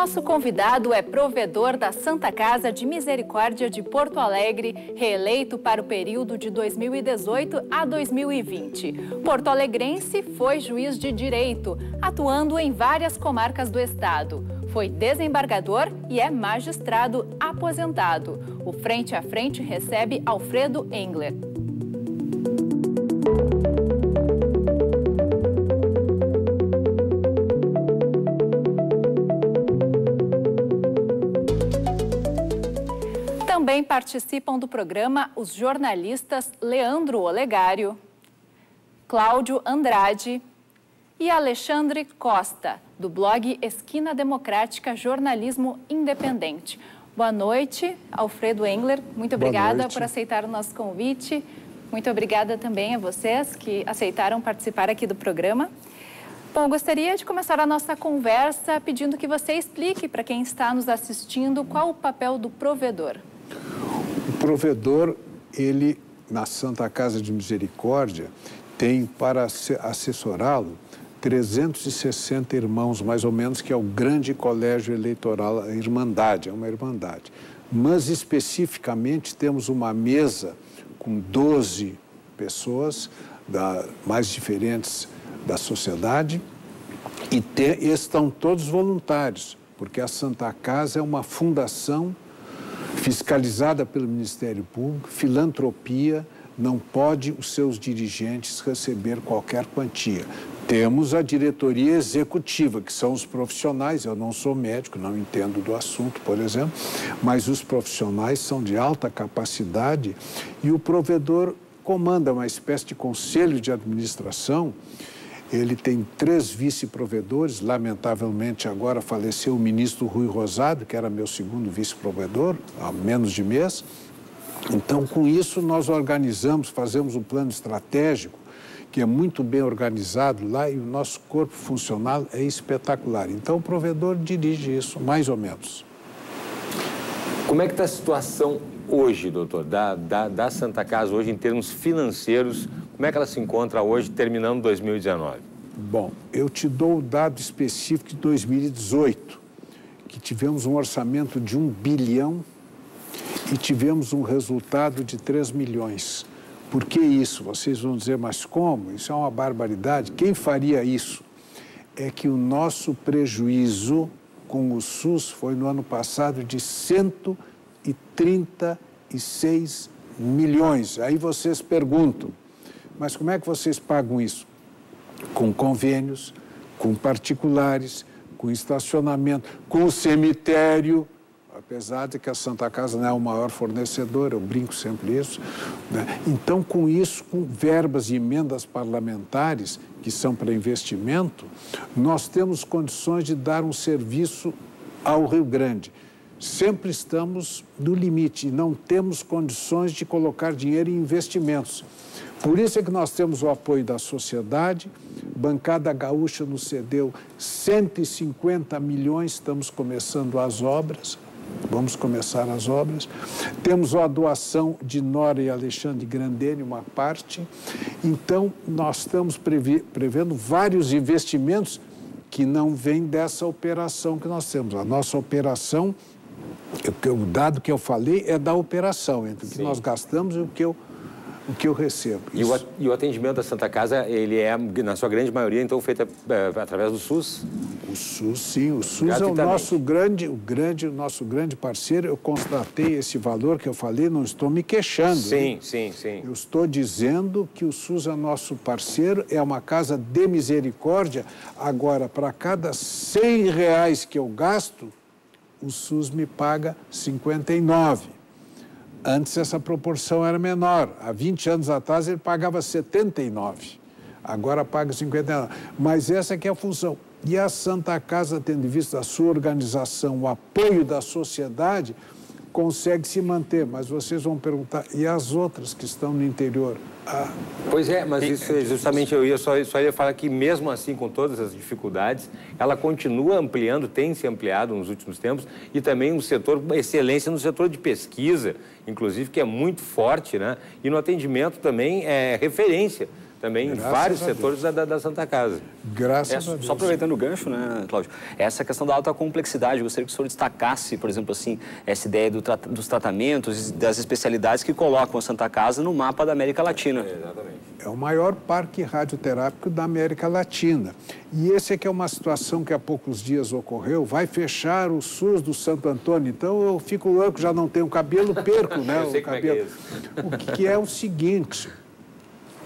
nosso convidado é provedor da Santa Casa de Misericórdia de Porto Alegre, reeleito para o período de 2018 a 2020. Porto Alegrense foi juiz de direito, atuando em várias comarcas do estado. Foi desembargador e é magistrado aposentado. O Frente a Frente recebe Alfredo Engler. Também participam do programa os jornalistas Leandro Olegário, Cláudio Andrade e Alexandre Costa, do blog Esquina Democrática Jornalismo Independente. Boa noite, Alfredo Engler. Muito obrigada por aceitar o nosso convite. Muito obrigada também a vocês que aceitaram participar aqui do programa. Bom, gostaria de começar a nossa conversa pedindo que você explique para quem está nos assistindo qual o papel do provedor provedor, ele, na Santa Casa de Misericórdia, tem para assessorá-lo 360 irmãos, mais ou menos, que é o grande colégio eleitoral, a Irmandade, é uma Irmandade. Mas, especificamente, temos uma mesa com 12 pessoas, da, mais diferentes da sociedade, e te, estão todos voluntários, porque a Santa Casa é uma fundação fiscalizada pelo Ministério Público, filantropia, não pode os seus dirigentes receber qualquer quantia. Temos a diretoria executiva, que são os profissionais. Eu não sou médico, não entendo do assunto, por exemplo, mas os profissionais são de alta capacidade e o provedor comanda uma espécie de conselho de administração ele tem três vice-provedores, lamentavelmente agora faleceu o ministro Rui Rosado, que era meu segundo vice-provedor, há menos de mês. Então, com isso, nós organizamos, fazemos um plano estratégico que é muito bem organizado lá e o nosso corpo funcional é espetacular. Então, o provedor dirige isso, mais ou menos. Como é que está a situação hoje, doutor, da, da, da Santa Casa, hoje em termos financeiros, como é que ela se encontra hoje, terminando 2019? Bom, eu te dou o dado específico de 2018, que tivemos um orçamento de um bilhão e tivemos um resultado de 3 milhões. Por que isso? Vocês vão dizer, mas como? Isso é uma barbaridade. Quem faria isso? É que o nosso prejuízo com o SUS foi no ano passado de 136 milhões. Aí vocês perguntam, mas como é que vocês pagam isso? Com convênios, com particulares, com estacionamento, com o cemitério, apesar de que a Santa Casa não é o maior fornecedor, eu brinco sempre isso. Né? Então, com isso, com verbas e emendas parlamentares, que são para investimento, nós temos condições de dar um serviço ao Rio Grande. Sempre estamos no limite não temos condições de colocar dinheiro em investimentos. Por isso é que nós temos o apoio da sociedade. Bancada Gaúcha nos cedeu 150 milhões, estamos começando as obras. Vamos começar as obras. Temos a doação de Nora e Alexandre Grandene, uma parte. Então, nós estamos prevendo vários investimentos que não vêm dessa operação que nós temos. A nossa operação, o dado que eu falei é da operação, entre o que Sim. nós gastamos e o que eu o que eu recebo. E o, e o, atendimento da Santa Casa, ele é, na sua grande maioria, então, feito é, através do SUS? O SUS, sim. O SUS é o nosso grande, o grande, o nosso grande parceiro. Eu constatei esse valor que eu falei, não estou me queixando. Sim, hein? sim, sim. Eu estou dizendo que o SUS é nosso parceiro, é uma casa de misericórdia. Agora, para cada 100 reais que eu gasto, o SUS me paga 59. Antes essa proporção era menor. Há 20 anos atrás ele pagava 79. Agora paga 59. Mas essa que é a função. E a Santa Casa, tendo visto a sua organização, o apoio da sociedade, consegue se manter. Mas vocês vão perguntar, e as outras que estão no interior? Ah, pois é, mas isso é justamente eu ia só, só ia falar que mesmo assim, com todas as dificuldades, ela continua ampliando, tem se ampliado nos últimos tempos, e também no setor, excelência no setor de pesquisa, inclusive, que é muito forte, né? E no atendimento também é referência também Graças em vários setores da, da, Santa Casa. Graças é, a Deus. Só aproveitando o gancho, né, Cláudio? Essa questão da alta complexidade, gostaria que o senhor destacasse, por exemplo, assim, essa ideia do, dos tratamentos, das especialidades que colocam a Santa Casa no mapa da América Latina. É, exatamente. É o maior parque radioterápico da América Latina. E esse é que é uma situação que há poucos dias ocorreu, vai fechar o SUS do Santo Antônio. Então eu fico louco, já não tenho cabelo, perco, né? o cabelo. É, é o que é o seguinte,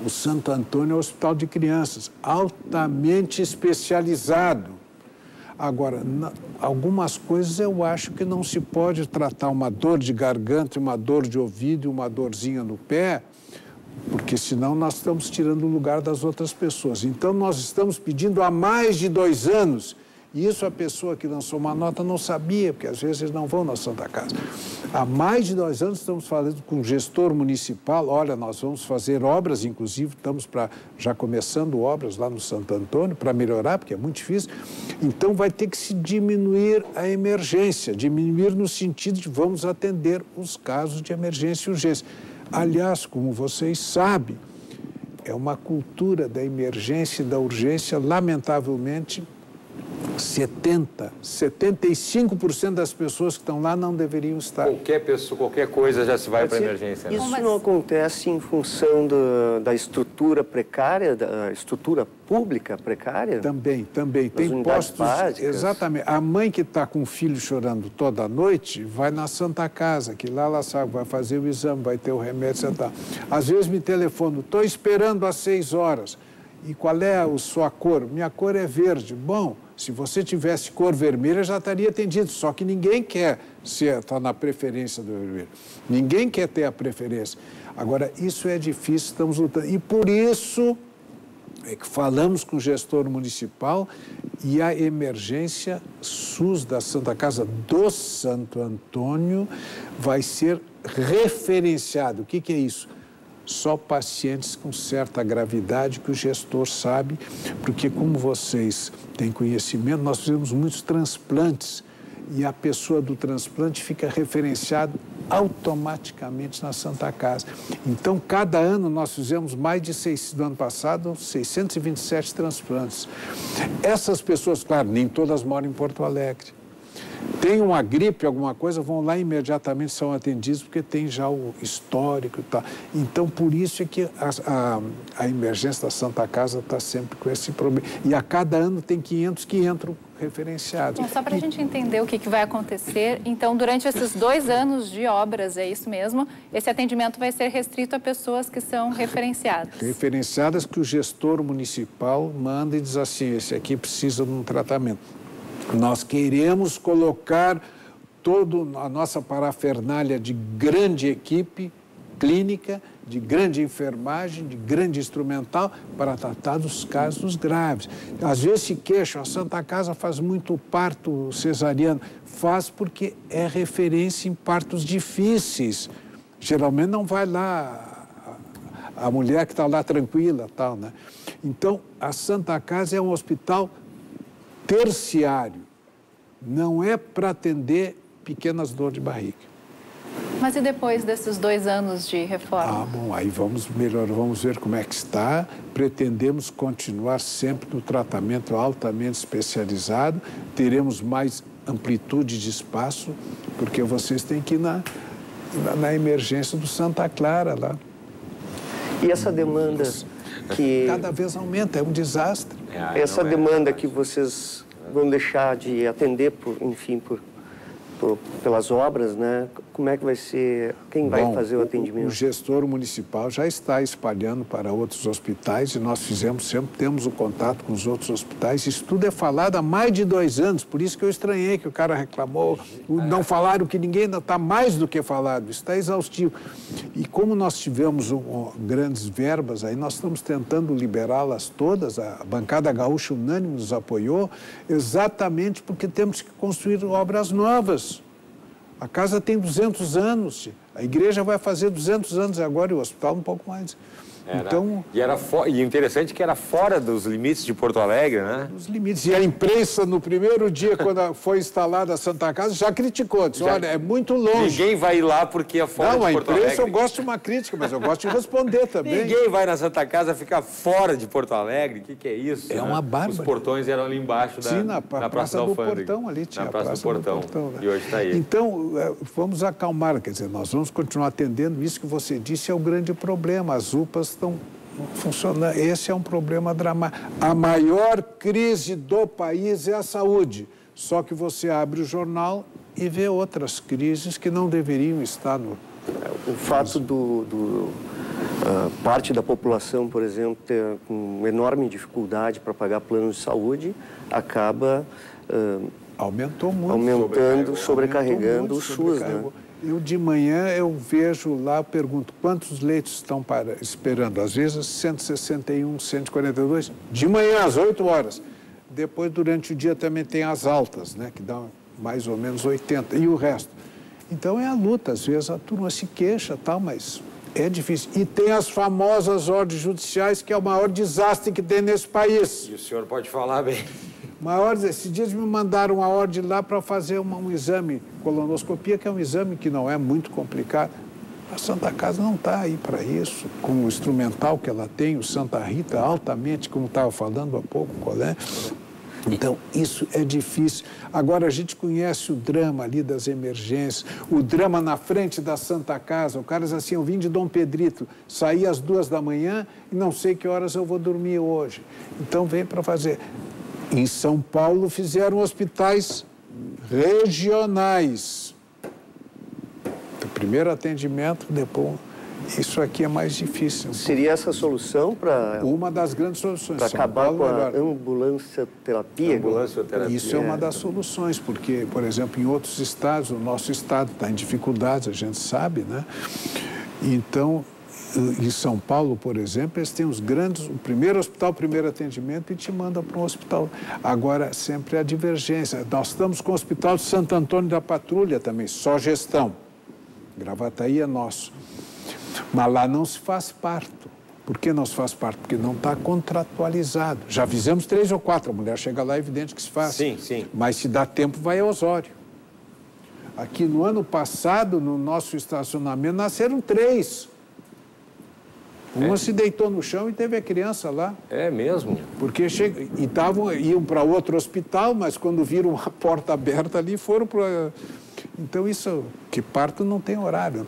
o Santo Antônio é um hospital de crianças, altamente especializado. Agora, algumas coisas eu acho que não se pode tratar uma dor de garganta, uma dor de ouvido uma dorzinha no pé, porque senão nós estamos tirando o lugar das outras pessoas. Então, nós estamos pedindo há mais de dois anos e isso a pessoa que lançou uma nota não sabia, porque às vezes eles não vão na Santa Casa. Há mais de dois anos estamos falando com o gestor municipal, olha, nós vamos fazer obras, inclusive estamos para já começando obras lá no Santo Antônio para melhorar, porque é muito difícil. Então vai ter que se diminuir a emergência, diminuir no sentido de vamos atender os casos de emergência e urgência. Aliás, como vocês sabem, é uma cultura da emergência e da urgência, lamentavelmente, 70, 75% das pessoas que estão lá não deveriam estar. Qualquer pessoa, qualquer coisa já se vai para a emergência. Né? Isso não acontece em função do, da estrutura precária, da estrutura pública precária? Também, também. Tem postos. Básicas. Exatamente. A mãe que está com o filho chorando toda noite vai na Santa Casa, que lá ela sabe, vai fazer o exame, vai ter o remédio, etc. Às vezes me telefono, estou esperando às seis horas. E qual é a sua cor? Minha cor é verde. Bom, se você tivesse cor vermelha, já estaria atendido. Só que ninguém quer estar tá na preferência do vermelho. Ninguém quer ter a preferência. Agora, isso é difícil, estamos lutando. E por isso é que falamos com o gestor municipal e a emergência SUS da Santa Casa do Santo Antônio vai ser referenciado. O que, que é isso? Só pacientes com certa gravidade que o gestor sabe, porque como vocês têm conhecimento, nós fizemos muitos transplantes e a pessoa do transplante fica referenciado automaticamente na Santa Casa. Então, cada ano nós fizemos mais de seis, do ano passado, 627 transplantes. Essas pessoas, claro, nem todas moram em Porto Alegre tem uma gripe, alguma coisa, vão lá imediatamente são atendidos porque tem já o histórico e tal. Então, por isso é que a, a, a emergência da Santa Casa está sempre com esse problema. E a cada ano tem 500 que entram referenciados. Bom, só para a e... gente entender o que, que vai acontecer, então, durante esses dois anos de obras, é isso mesmo, esse atendimento vai ser restrito a pessoas que são referenciadas. Referenciadas que o gestor municipal manda e diz assim, esse aqui precisa de um tratamento nós queremos colocar toda a nossa parafernália de grande equipe clínica, de grande enfermagem, de grande instrumental para tratar dos casos graves. Às vezes se queixam, a Santa Casa faz muito parto cesariano. Faz porque é referência em partos difíceis. Geralmente não vai lá a mulher que está lá tranquila, tal, né? Então, a Santa Casa é um hospital terciário. Não é para atender pequenas dores de barriga. Mas e depois desses dois anos de reforma? Ah, bom, aí vamos melhor, vamos ver como é que está. Pretendemos continuar sempre no tratamento altamente especializado. Teremos mais amplitude de espaço, porque vocês têm que ir na, na, na emergência do Santa Clara lá. E essa demanda que... Cada vez aumenta, é um desastre. Essa é demanda que vocês vão deixar de atender, por, enfim, por por, pelas obras, né? Como é que vai ser? Quem vai Bom, fazer o atendimento? O, o gestor municipal já está espalhando para outros hospitais e nós fizemos sempre temos o contato com os outros hospitais. Isso tudo é falado há mais de dois anos, por isso que eu estranhei que o cara reclamou. Não falaram que ninguém ainda está mais do que falado. Está exaustivo. E como nós tivemos um, um, grandes verbas, aí nós estamos tentando liberá-las todas. A bancada gaúcha unânime nos apoiou, exatamente porque temos que construir obras novas. A casa tem 200 anos, a igreja vai fazer 200 anos agora e o hospital um pouco mais. Era, Então, e era e interessante que era fora dos limites de Porto Alegre, né? os limites. E a imprensa, no primeiro dia, quando a- foi instalada a Santa Casa, já criticou. Disse, olha, é muito longe. Ninguém vai lá porque é fora Não, a de Porto imprensa eu Alegre. gosto de uma crítica, mas eu gosto de responder também. Ninguém vai na Santa Casa ficar fora de Porto Alegre. O que, que é isso? É né? uma bárbara. Os portões eram ali embaixo da, Sim, na, na Praça, da do. Portão ali tinha Na a Praça, do Portão. né? E hoje está aí. Então, eh, vamos acalmar, quer dizer, nós vamos continuar atendendo. Isso que você disse é o grande problema. As UPAs estão funcionando. Esse é um problema dramático. A maior crise do país é a saúde. Só que você abre o jornal e vê outras crises que não deveriam estar no. O fato do, do, ah, parte da população, por exemplo, ter com enorme dificuldade para pagar planos de saúde, acaba ah, Aumentou muito. aumentando, sobrecarregando Aumentou o SUS, né? Eu, de manhã, eu vejo lá, pergunto, quantos leitos estão para, esperando? Às vezes, 161, 142, de manhã, às 8 horas. Depois, durante o dia, também tem as altas, né, que dão mais ou menos 80, e o resto. Então, é a luta. Às vezes, a turma se queixa, tal, mas é difícil. E tem as famosas ordens judiciais, que é o maior desastre que tem nesse país. E o senhor pode falar bem. Maior, esses dias me mandaram uma ordem lá para fazer uma- um exame, colonoscopia, que é um exame que não é muito complicado. A Santa Casa não está aí para isso, com o instrumental que ela tem, o Santa Rita, altamente, como estava falando há pouco, colé. Então, isso é difícil. Agora, a gente conhece o drama ali das emergências, o drama na frente da Santa Casa. O cara diz assim: eu vim de Dom Pedrito, saí às duas da manhã e não sei que horas eu vou dormir hoje. Então, vem para fazer. Em São Paulo, fizeram hospitais regionais. O primeiro atendimento, depois. Isso aqui é mais difícil. Seria essa a solução para Uma das grandes soluções. São acabar Paulo com a melhor. ambulância terapia? Ambulância terapia. Isso é uma das soluções, porque, por exemplo, em outros estados, o nosso estado está em dificuldades, a gente sabe, né? Então, em São Paulo, por exemplo, eles têm os grandes, o primeiro hospital, o primeiro atendimento e te manda para um hospital. Agora, sempre há divergência. Nós estamos com o Hospital de Santo Antônio da Patrulha também, só gestão. Gravataí é nosso. Mas lá não se faz parto. Por que não se faz parto? Porque não está contratualizado. Já fizemos três ou quatro. A mulher chega lá, é evidente que se faz. Sim, sim. Mas se dá tempo, vai a Osório. Aqui no ano passado, no nosso estacionamento, nasceram três. Uma se deitou no chão e teve a criança lá. É mesmo? Porque chega, e tavam, iam para outro hospital, mas quando viram a porta aberta ali, foram para. Então, isso, que parto não tem horário.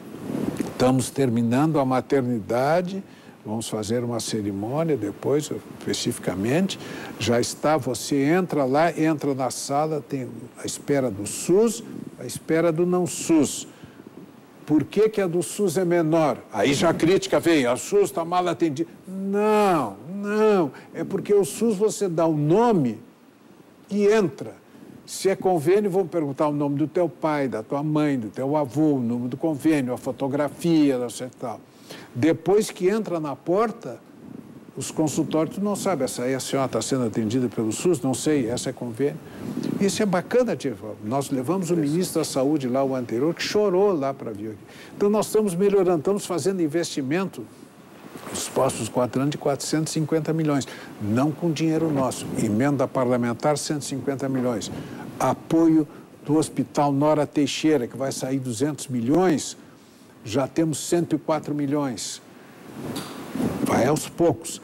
Estamos terminando a maternidade, vamos fazer uma cerimônia depois, especificamente. Já está, você entra lá, entra na sala, tem a espera do SUS, a espera do não SUS. Por que, que a do SUS é menor? Aí já a crítica vem, a SUS está mal atendida. Não, não. É porque o SUS você dá o nome e entra. Se é convênio, vão perguntar o nome do teu pai, da tua mãe, do teu avô, o número do convênio, a fotografia, tal. Depois que entra na porta, os consultórios, não sabe, essa aí a senhora está sendo atendida pelo SUS, não sei, essa é convênio. Isso é bacana, Tivo. Nós levamos o ministro da Saúde lá, o anterior, que chorou lá para vir aqui. Então, nós estamos melhorando, estamos fazendo investimento os próximos quatro anos de 450 milhões, não com dinheiro nosso. Emenda parlamentar, 150 milhões. Apoio do Hospital Nora Teixeira, que vai sair 200 milhões, já temos 104 milhões. Vai aos poucos.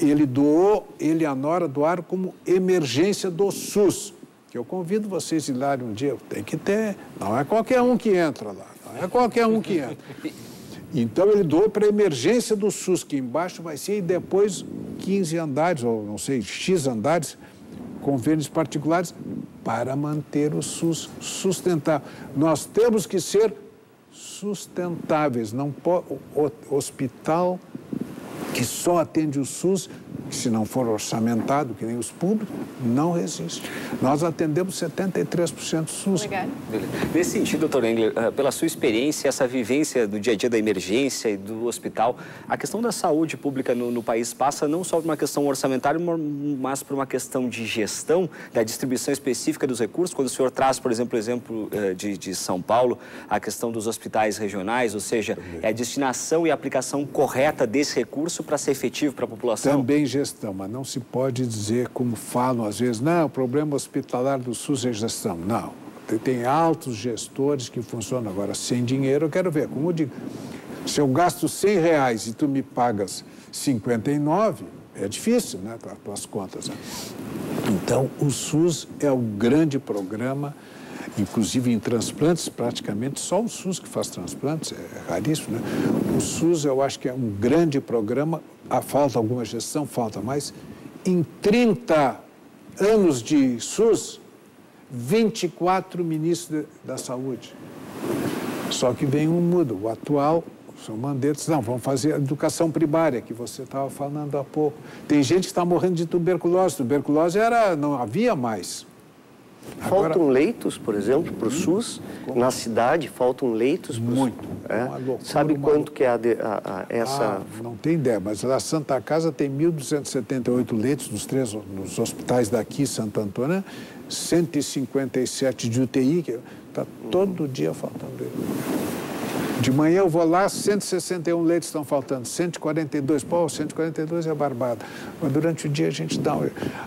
Ele doou, ele e a Nora doaram como emergência do SUS, que eu convido vocês a ir lá um dia. Tem que ter, não é qualquer um que entra lá, não é qualquer um que entra. Então ele doou para a emergência do SUS, que embaixo vai ser, e depois 15 andares, ou não sei, X andares, convênios particulares, para manter o SUS sustentável. Nós temos que ser sustentáveis. Não hospital que só atende o SUS que se não for orçamentado, que nem os públicos, não resiste. Nós atendemos 73% do SUS. Obrigada. Nesse sentido, doutor Engler, eh, pela sua experiência, essa vivência do dia a dia da emergência e do hospital, a questão da saúde pública no, no país passa não só por uma questão orçamentária, mas por uma questão de gestão, da distribuição específica dos recursos. Quando o senhor traz, por exemplo, o exemplo eh, de, de São Paulo, a questão dos hospitais regionais, ou seja, é a destinação e a aplicação correta desse recurso para ser efetivo para a população. Também gestão, mas não se pode dizer, como falam às vezes, não, o problema hospitalar do SUS é gestão. Não. Tem altos gestores que funcionam. Agora, sem dinheiro, eu quero ver. Como eu digo, se eu gasto 100 reais e tu me pagas 59, é difícil, né, para as tuas contas. Né? Então, o SUS é o grande programa, inclusive em transplantes, praticamente só o SUS que faz transplantes, é raríssimo, né? O SUS, eu acho que é um grande programa, ah, falta alguma gestão, falta mais. Em 30 anos de SUS, 24 ministros da Saúde. Só que vem um mudo. O atual, o senhor Mandetta, não, vamos fazer a educação primária, que você estava falando há pouco. Tem gente que está morrendo de tuberculose. Tuberculose era, não havia mais. Agora, faltam leitos, por exemplo, para o SUS? Como? Na cidade, faltam leitos? Muito. É? Loucura, Sabe quanto que é a, a, a essa... Ah, não tem ideia, mas a Santa Casa tem 1.278 leitos nos três nos hospitais daqui, Santo Antônio, 157 de UTI, que está todo dia faltando De manhã eu vou lá, 161 leitos estão faltando, 142, pô, 142 é barbada. Mas durante o dia a gente dá.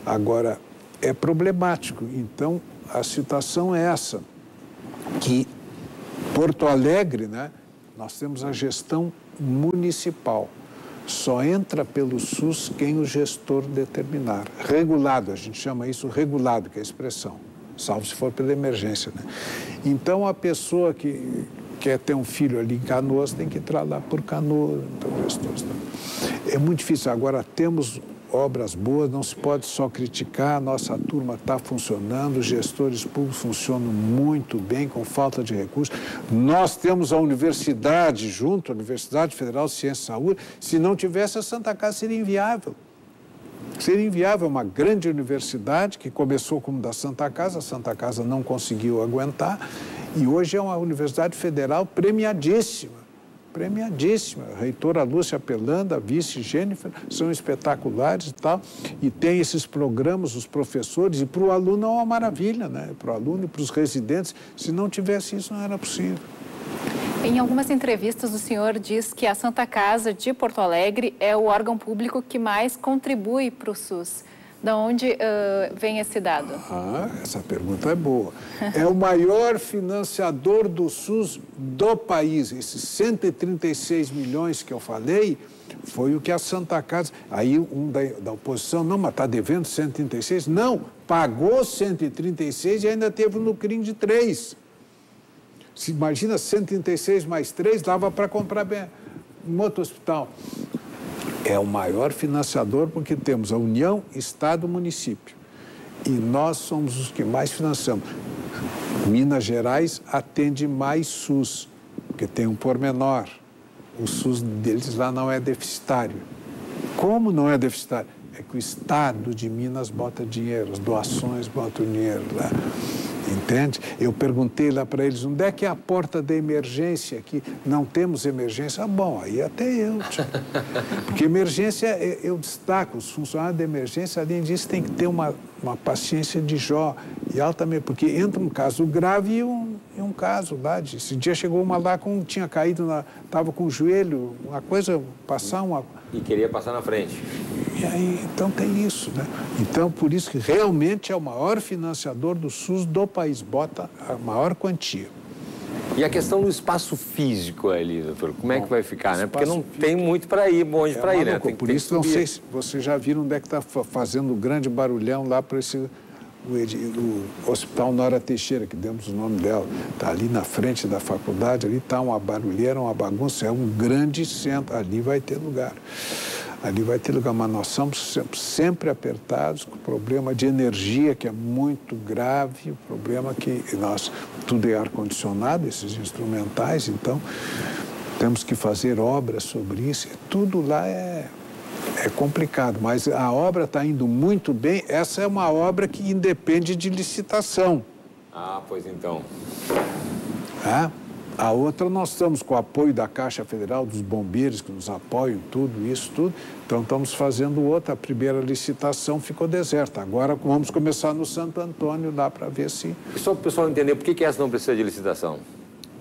Agora, é problemático. Então, a situação é essa, que Porto Alegre, né, nós temos a gestão municipal. Só entra pelo SUS quem o gestor determinar. Regulado, a gente chama isso regulado, que é a expressão, salvo se for pela emergência. Né? Então, a pessoa que quer ter um filho ali em Canoas tem que entrar lá por Canoas. Então, é muito difícil. Agora, temos obras boas, não se pode só criticar, nossa turma está funcionando, os gestores públicos funcionam muito bem, com falta de recursos. Nós temos a universidade junto, a Universidade Federal de Ciência e Saúde, se não tivesse a Santa Casa seria inviável. Seria inviável uma grande universidade que começou como da Santa Casa, a Santa Casa não conseguiu aguentar e hoje é uma universidade federal premiadíssima premiadíssima. A reitora Lúcia Pelanda, a vice Jennifer, são espetaculares e tal. E tem esses programas, os professores, e para o aluno é uma maravilha, né? Para o aluno e para os residentes. Se não tivesse isso, não era possível. Em algumas entrevistas, o senhor diz que a Santa Casa de Porto Alegre é o órgão público que mais contribui para o SUS. Da onde uh, vem esse dado? Ah, essa pergunta é boa. é o maior financiador do SUS do país. Esses 136 milhões que eu falei foi o que a Santa Casa. Aí um da, da oposição, não, mas está devendo 136? Não, pagou 136 e ainda teve um lucrinho de 3. Se imagina 136 mais 3, dava para comprar bem, um outro hospital é o maior financiador porque temos a União, Estado, Município. E nós somos os que mais financiamos. Minas Gerais atende mais SUS, porque tem um pormenor. O SUS deles lá não é deficitário. Como não é deficitário? É que o Estado de Minas bota dinheiro, as doações botam dinheiro lá. Entende? Eu perguntei lá para eles, onde é que é a porta da emergência aqui? Não temos emergência? Ah, bom, aí até eu. Tio. Porque emergência, é, eu destaco, os funcionários da emergência, além disso, tem que ter uma, uma paciência de Jó e altamente, porque entra um caso grave e um, e um caso lá. De, esse dia chegou uma lá com, tinha caído, estava com o joelho, uma coisa, passar uma... E queria passar na frente. E aí, então tem isso, né? Então, por isso que realmente é o maior financiador do SUS do país, bota a maior quantia. E a questão do espaço físico ali, doutor, como é que vai ficar, né? Porque não tem muito para ir, longe é para ir, né? Tem, por isso, não sei se vocês já viram onde é que está fazendo um grande barulhão lá para esse o, o, Hospital Nora Teixeira, que demos o nome dela, está ali na frente da faculdade, ali está uma barulheira, uma bagunça, é um grande centro, ali vai ter lugar ali vai ter lugar, mas nós somos sempre, apertados com o problema de energia, que é muito grave, o problema que nós, tudo é ar-condicionado, esses instrumentais, então temos que fazer obras sobre isso, tudo lá é, é complicado, mas a obra está indo muito bem. Essa é uma obra que independe de licitação. Ah, pois então. É? A outra nós estamos com o apoio da Caixa Federal, dos bombeiros que nos apoiam, tudo isso, tudo. Então estamos fazendo outra. A primeira licitação ficou deserta. Agora vamos começar no Santo Antônio, dá para ver se. Só para o pessoal entender, por que, que essa não precisa de licitação?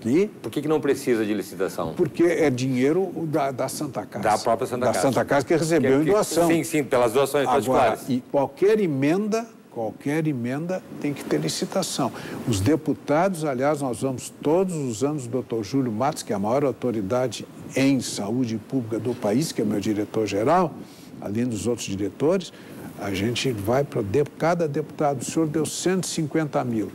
E? Por que, que não precisa de licitação? Porque é dinheiro da, da Santa Casa. Da própria Santa da Casa. Da Santa Casa que recebeu que, em doação. Sim, sim, pelas doações Agora, particulares. E qualquer emenda, qualquer emenda tem que ter licitação. Os deputados, aliás, nós vamos todos os anos, o doutor Júlio Matos, que é a maior autoridade em saúde pública do país, que é meu diretor-geral, além dos outros diretores, a gente vai para cada deputado. O senhor deu 150 mil.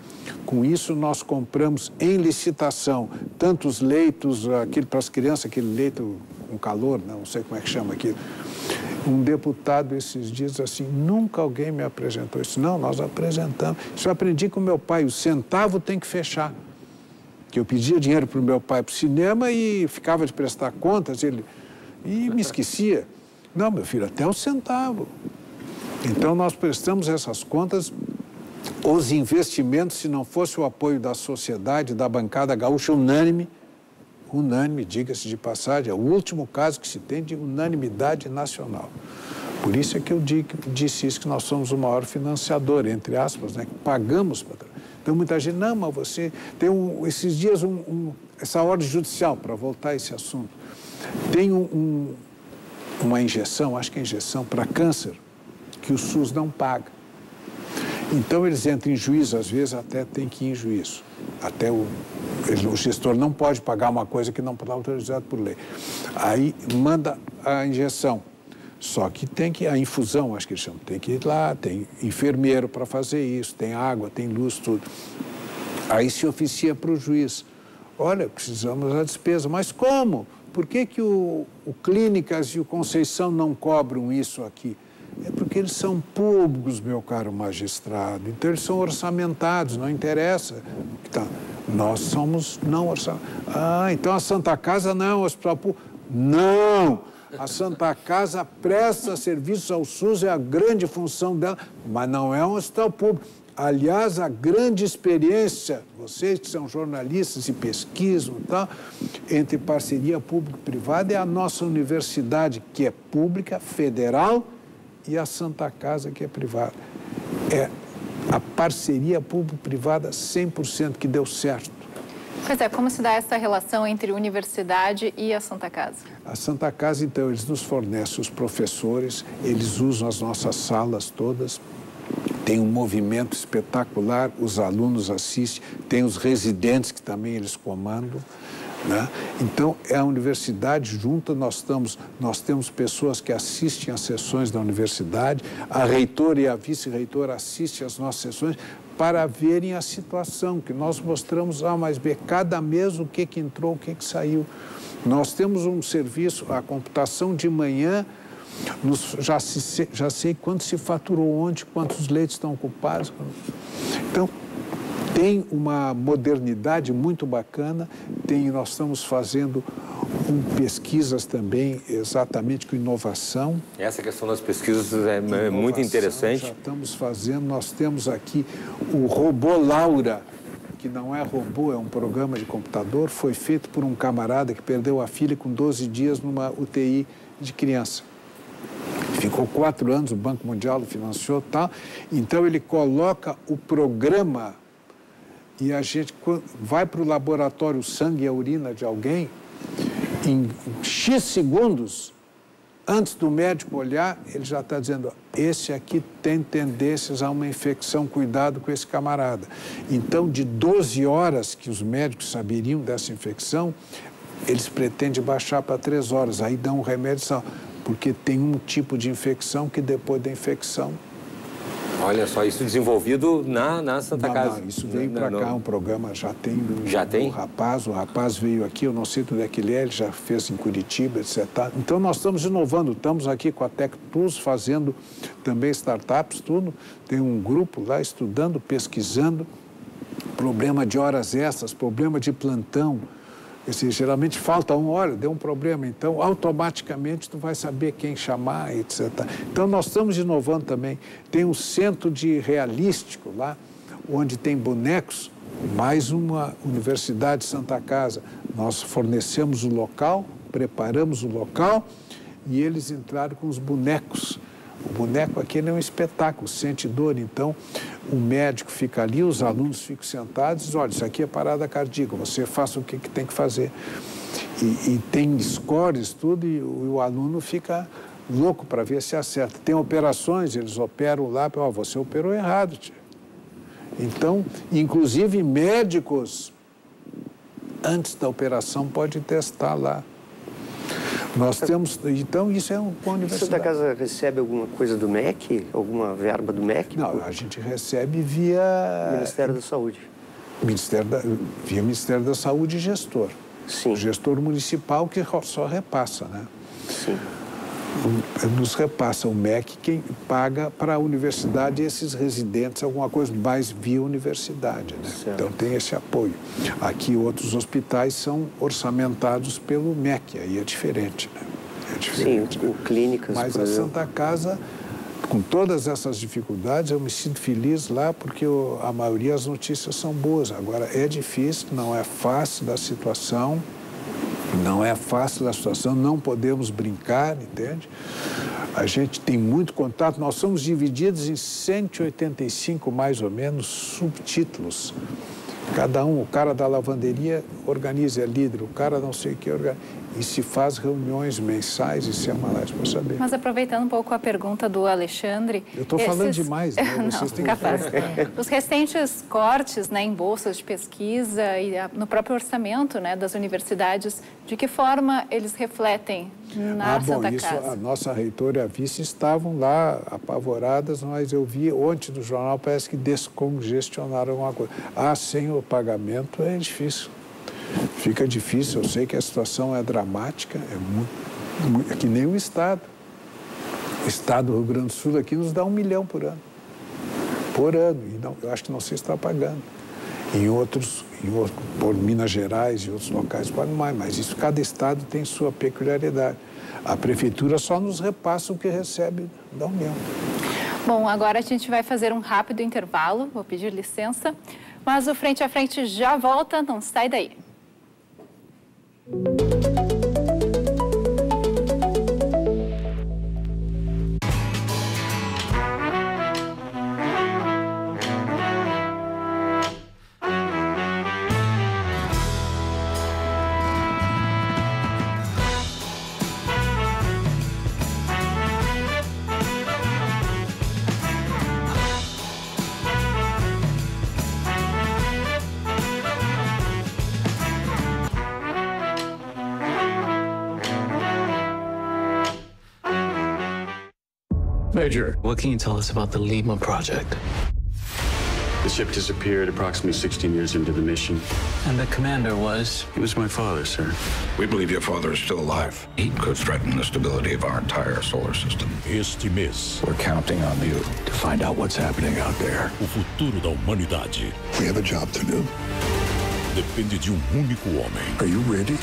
Com isso, nós compramos em licitação tantos leitos, aquele para as crianças, aquele leito com calor, não sei como é que chama aquilo. Um deputado esses dias assim, nunca alguém me apresentou isso. Não, nós apresentamos. Isso eu aprendi com meu pai, o centavo tem que fechar. Que eu pedia dinheiro para o meu pai para o cinema e ficava de prestar contas, ele e me esquecia. Não, meu filho, até o centavo. Então, nós prestamos essas contas. Os investimentos, se não fosse o apoio da sociedade, da bancada gaúcha unânime, unânime, diga-se de passagem, é o último caso que se tem de unanimidade nacional. Por isso é que eu disse isso, que nós somos o maior financiador, entre aspas, né, que pagamos para. Então, muita gente, não, mas você. Tem um, esses dias um, um, essa ordem judicial, para voltar a esse assunto, tem um, uma injeção, acho que é injeção para câncer, que o SUS não paga. Então eles entram em juízo, às vezes até tem que ir em juízo. Até o, o gestor não pode pagar uma coisa que não está autorizado por lei. Aí manda a injeção. Só que tem que, a infusão, acho que eles chamam, tem que ir lá, tem enfermeiro para fazer isso, tem água, tem luz, tudo. Aí se oficia para o juiz. Olha, precisamos da despesa. Mas como? Por que, que o, o Clínicas e o Conceição não cobram isso aqui? É porque eles são públicos, meu caro magistrado. Então, eles são orçamentados, não interessa. Então, nós somos não orçamentados. Ah, então a Santa Casa não um hospital público. Não! A Santa Casa presta serviços ao SUS, é a grande função dela, mas não é um hospital público. Aliás, a grande experiência, vocês que são jornalistas e pesquisam e tal, entre parceria público-privada é a nossa universidade, que é pública, federal, e a Santa Casa, que é privada. É a parceria público-privada 100% que deu certo. Pois é, como se dá essa relação entre universidade e a Santa Casa? A Santa Casa, então, eles nos fornecem os professores, eles usam as nossas salas todas, tem um movimento espetacular, os alunos assistem, tem os residentes que também eles comandam. Né? Então, é a universidade junta, nós, estamos, nós temos pessoas que assistem às sessões da universidade, a reitora e a vice-reitora assistem às nossas sessões para verem a situação, que nós mostramos A mais B, cada mês o que, que entrou, o que, que saiu. Nós temos um serviço, a computação de manhã, nos, já, se, já sei quanto se faturou ontem, quantos leitos estão ocupados. Então, tem uma modernidade muito bacana, tem, nós estamos fazendo um, pesquisas também exatamente com inovação. Essa questão das pesquisas é inovação, muito interessante. Já estamos fazendo, nós temos aqui o robô Laura, que não é robô, é um programa de computador, foi feito por um camarada que perdeu a filha com 12 dias numa UTI de criança. Ficou quatro anos, o Banco Mundial financiou tal. Então ele coloca o programa e a gente vai para o laboratório o sangue e a urina de alguém, em X segundos, antes do médico olhar, ele já está dizendo: esse aqui tem tendências a uma infecção, cuidado com esse camarada. Então, de 12 horas que os médicos saberiam dessa infecção, eles pretendem baixar para 3 horas. Aí dão um remédio, porque tem um tipo de infecção que depois da infecção Olha só, isso desenvolvido na, na Santa não, Casa. Não, isso veio para cá, um programa já tem. Já tem? O rapaz, o rapaz veio aqui, eu não sei onde é que ele é, ele já fez em Curitiba, etc. Então nós estamos inovando, estamos aqui com a TecTools fazendo também startups, tudo. Tem um grupo lá estudando, pesquisando, problema de horas extras, problema de plantão. Assim, geralmente falta um, olha, deu um problema, então automaticamente tu vai saber quem chamar, etc. Então nós estamos inovando também. Tem um centro de realístico lá, onde tem bonecos, mais uma Universidade Santa Casa. Nós fornecemos o local, preparamos o local e eles entraram com os bonecos. O boneco aqui é um espetáculo, sente dor, então o médico fica ali, os alunos ficam sentados e dizem, olha, isso aqui é parada cardíaca, você faça o que, que tem que fazer. E, e tem scores, tudo, e o, o aluno fica louco para ver se acerta. Tem operações, eles operam lá, ó, oh, você operou errado, tia. Então, inclusive médicos, antes da operação, pode testar lá. Nós temos, então isso é um com a universidade. Santa Casa recebe alguma coisa do MEC? Alguma verba do MEC? Não, a gente recebe via... Ministério da Saúde. Ministério da, via Ministério da Saúde e gestor. Sim. O gestor municipal que só repassa, né? Sim nos repassa o MEC quem paga para a universidade esses residentes alguma coisa mais via universidade. Né? Então tem esse apoio. Aqui outros hospitais são orçamentados pelo MEC, aí é diferente. Né? É diferente. Sim, né? clínicas. Mas a Santa Casa, com todas essas dificuldades, eu me sinto feliz lá porque eu, a maioria das notícias são boas. Agora é difícil, não é fácil da situação. Não é fácil a situação, não podemos brincar, entende? A gente tem muito contato, nós somos divididos em 185, mais ou menos, subtítulos. Cada um, o cara da lavanderia organiza, é líder, o cara não sei o que organiza e se faz reuniões mensais e semanais para saber. Mas aproveitando um pouco a pergunta do Alexandre... Eu estou esses... falando demais, né? Vocês Não, capaz. Que... Os recentes cortes né, em bolsas de pesquisa e no próprio orçamento né, das universidades, de que forma eles refletem na ah, bom, Santa isso, Casa? A nossa reitora e a vice estavam lá apavoradas, mas eu vi ontem no jornal, parece que descongestionaram alguma coisa. Ah, sem o pagamento é difícil fica difícil. Eu sei que a situação é dramática, é, muito, é que nem o Estado. O Estado do Rio Grande do Sul aqui nos dá um milhão por ano. Por ano. E não, eu acho que não se está pagando. Em outros, em outros, por Minas Gerais e outros locais pagam mais, mas isso cada estado tem sua peculiaridade. A prefeitura só nos repassa o que recebe da União. Bom, agora a gente vai fazer um rápido intervalo, vou pedir licença, mas o Frente a Frente já volta, não sai daí. Major, what can you tell us about the Lima project? The ship disappeared approximately 16 years into the mission. And the commander was? He was my father, sir. We believe your father is still alive. He could threaten the stability of our entire solar system. Este mês. We're counting on you to find out what's happening out there. O futuro da humanidade. We have a job to do. Depende de um único homem. Are you ready?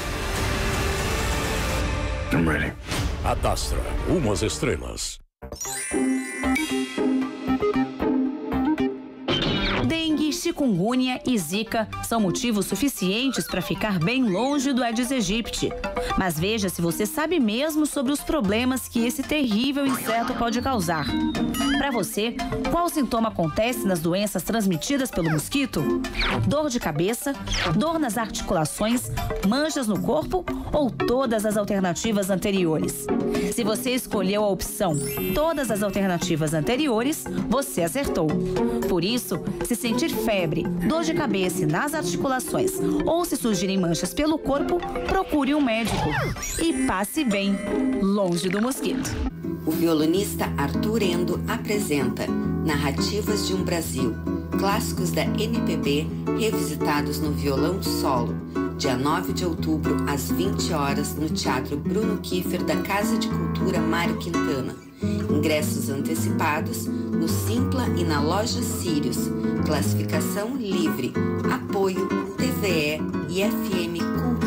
I'm ready. Adastra, umas estrelas. Dengue, chikungunya e zika são motivos suficientes para ficar bem longe do Aedes aegypti. Mas veja se você sabe mesmo sobre os problemas que esse terrível inseto pode causar. Para você, qual sintoma acontece nas doenças transmitidas pelo mosquito? Dor de cabeça, dor nas articulações, manchas no corpo ou todas as alternativas anteriores? Se você escolheu a opção todas as alternativas anteriores, você acertou. Por isso, se sentir febre, dor de cabeça nas articulações ou se surgirem manchas pelo corpo, procure um médico e passe bem, longe do mosquito. O violonista Arthur Endo apresenta Narrativas de um Brasil, clássicos da MPB revisitados no violão solo, dia 9 de outubro, às 20 horas, no Teatro Bruno Kiefer da Casa de Cultura Mário Quintana. Ingressos antecipados no Simpla e na loja Sirius. Classificação livre. Apoio TVE e FM Cultura.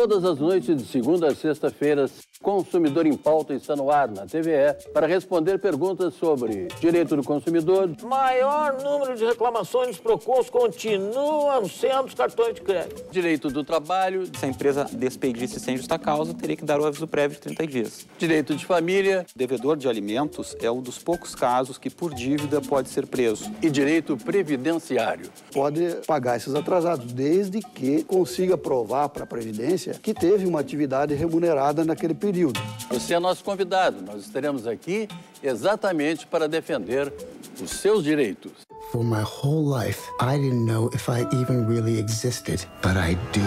Todas as noites de segunda a sexta-feiras, Consumidor em Pauta está no ar na TVE para responder perguntas sobre direito do consumidor. Maior número de reclamações PROCONs continuam sendo os cartões de crédito. Direito do trabalho. Se a empresa despedisse sem justa causa, teria que dar o aviso prévio de 30 dias. Direito de família. devedor de alimentos é um dos poucos casos que por dívida pode ser preso. E direito previdenciário. Pode pagar esses atrasados, desde que consiga provar para a Previdência que teve uma atividade remunerada naquele período período. Você é nosso convidado. Nós estaremos aqui exatamente para defender os seus direitos. For my whole life, I didn't know if I even really existed, but I do.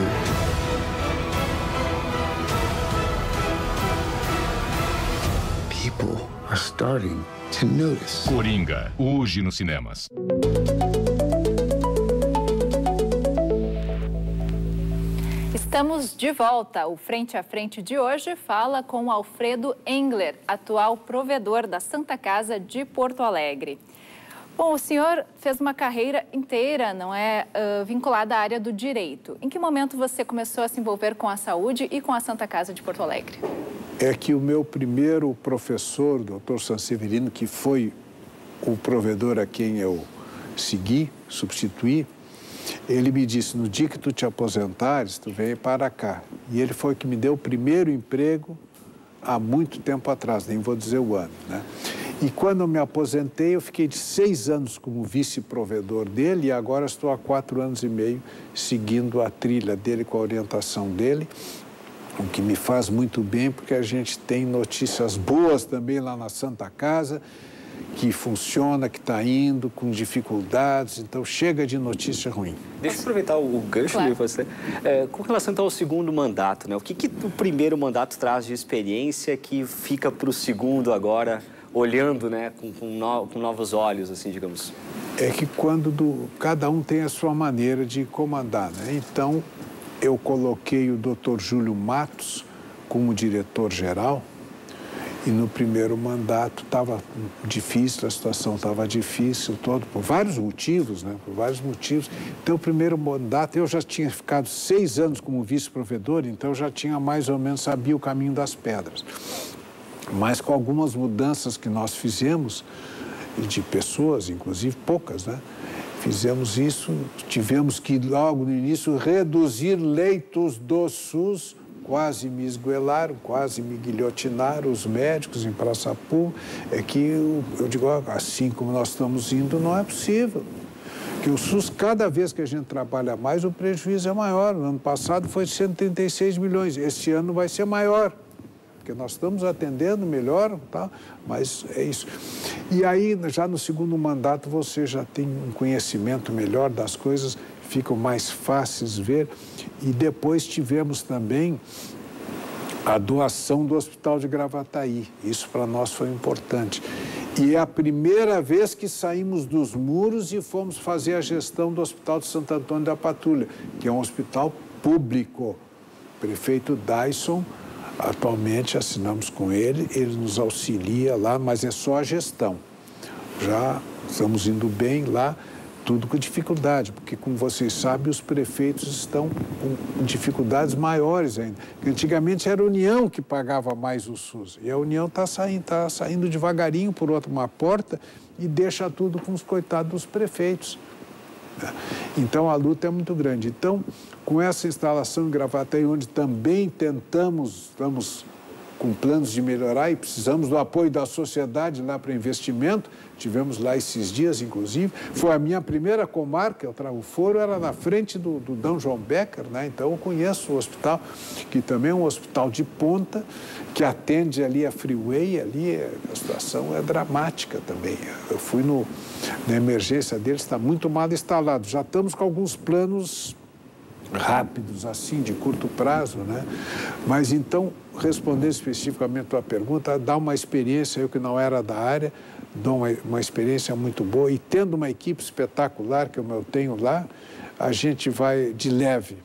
People are starting to notice. Coringa, hoje nos cinemas. Estamos de volta. O Frente a Frente de hoje fala com Alfredo Engler, atual provedor da Santa Casa de Porto Alegre. Bom, o senhor fez uma carreira inteira, não é, uh, vinculada à área do direito. Em que momento você começou a se envolver com a saúde e com a Santa Casa de Porto Alegre? É que o meu primeiro professor, o doutor Sanseverino, que foi o provedor a quem eu segui, substituí, ele me disse, no dia que tu te aposentares, tu vem para cá. E ele foi que me deu o primeiro emprego há muito tempo atrás, nem vou dizer o ano, né? E quando eu me aposentei, eu fiquei de seis anos como vice-provedor dele e agora estou há quatro anos e meio seguindo a trilha dele com a orientação dele, o que me faz muito bem, porque a gente tem notícias boas também lá na Santa Casa que funciona, que está indo com dificuldades, então chega de notícia ruim. Deixa eu aproveitar o gancho claro. de você. É, com relação então, ao segundo mandato, né? o que, que o primeiro mandato traz de experiência que fica para o segundo agora, olhando né, com, com, no, com, novos olhos, assim, digamos? É que quando do, cada um tem a sua maneira de comandar, né? Então, eu coloquei o Dr. Júlio Matos como diretor-geral, e no primeiro mandato estava difícil, a situação estava difícil, todo, por vários motivos, né? Por vários motivos. Então, o primeiro mandato, eu já tinha ficado seis anos como vice-provedor, então eu já tinha mais ou menos, sabia o caminho das pedras. Mas com algumas mudanças que nós fizemos, de pessoas, inclusive poucas, né? Fizemos isso, tivemos que logo no início reduzir leitos do SUS quase me esguelaram, quase me guilhotinaram os médicos em Praça Pública, é que eu, eu digo, assim como nós estamos indo, não é possível. Que o SUS, cada vez que a gente trabalha mais, o prejuízo é maior. No ano passado foi 136 milhões, este ano vai ser maior, porque nós estamos atendendo melhor, tá? mas é isso. E aí, já no segundo mandato, você já tem um conhecimento melhor das coisas, ficam mais fáceis ver. E depois tivemos também a doação do Hospital de Gravataí. Isso para nós foi importante. E é a primeira vez que saímos dos muros e fomos fazer a gestão do Hospital de Santo Antônio da Patrulha, que é um hospital público. O prefeito Dyson, atualmente assinamos com ele, ele nos auxilia lá, mas é só a gestão. Já estamos indo bem lá tudo com dificuldade, porque, como vocês sabem, os prefeitos estão com dificuldades maiores ainda. Antigamente era a União que pagava mais o SUS, e a União está saindo, tá saindo devagarinho por outra uma porta e deixa tudo com os coitados dos prefeitos. Então, a luta é muito grande. Então, com essa instalação em Gravataí, onde também tentamos, estamos com planos de melhorar e precisamos do apoio da sociedade lá para investimento. Tivemos lá esses dias, inclusive. Foi a minha primeira comarca, o foro era na frente do, do D. João Becker, né? então eu conheço o hospital, que também é um hospital de ponta, que atende ali a freeway, ali a situação é dramática também. Eu fui no, na emergência deles, está muito mal instalado. Já estamos com alguns planos rápidos, assim, de curto prazo, né? Mas então, respondendo especificamente a tua pergunta, dá uma experiência, eu que não era da área, dou uma, uma experiência muito boa e tendo uma equipe espetacular, que eu tenho lá, a gente vai de leve.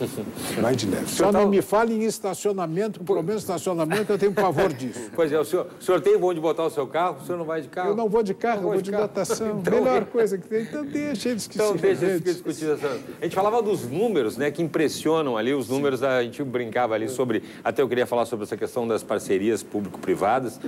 Vai de leve. Só não me fale em estacionamento, que pelo menos estacionamento eu tenho pavor disso. Pois é, o senhor, o senhor tem onde botar o seu carro? O senhor não vai de carro? Eu não vou de carro, eu vou de, carro. lotação. Então, Melhor coisa que tem. Então deixa eles que Então deixa eles que discutir essa... A gente falava dos números, né, que impressionam ali, os números, da- a gente brincava ali sobre, até eu queria falar sobre essa questão das parcerias público-privadas,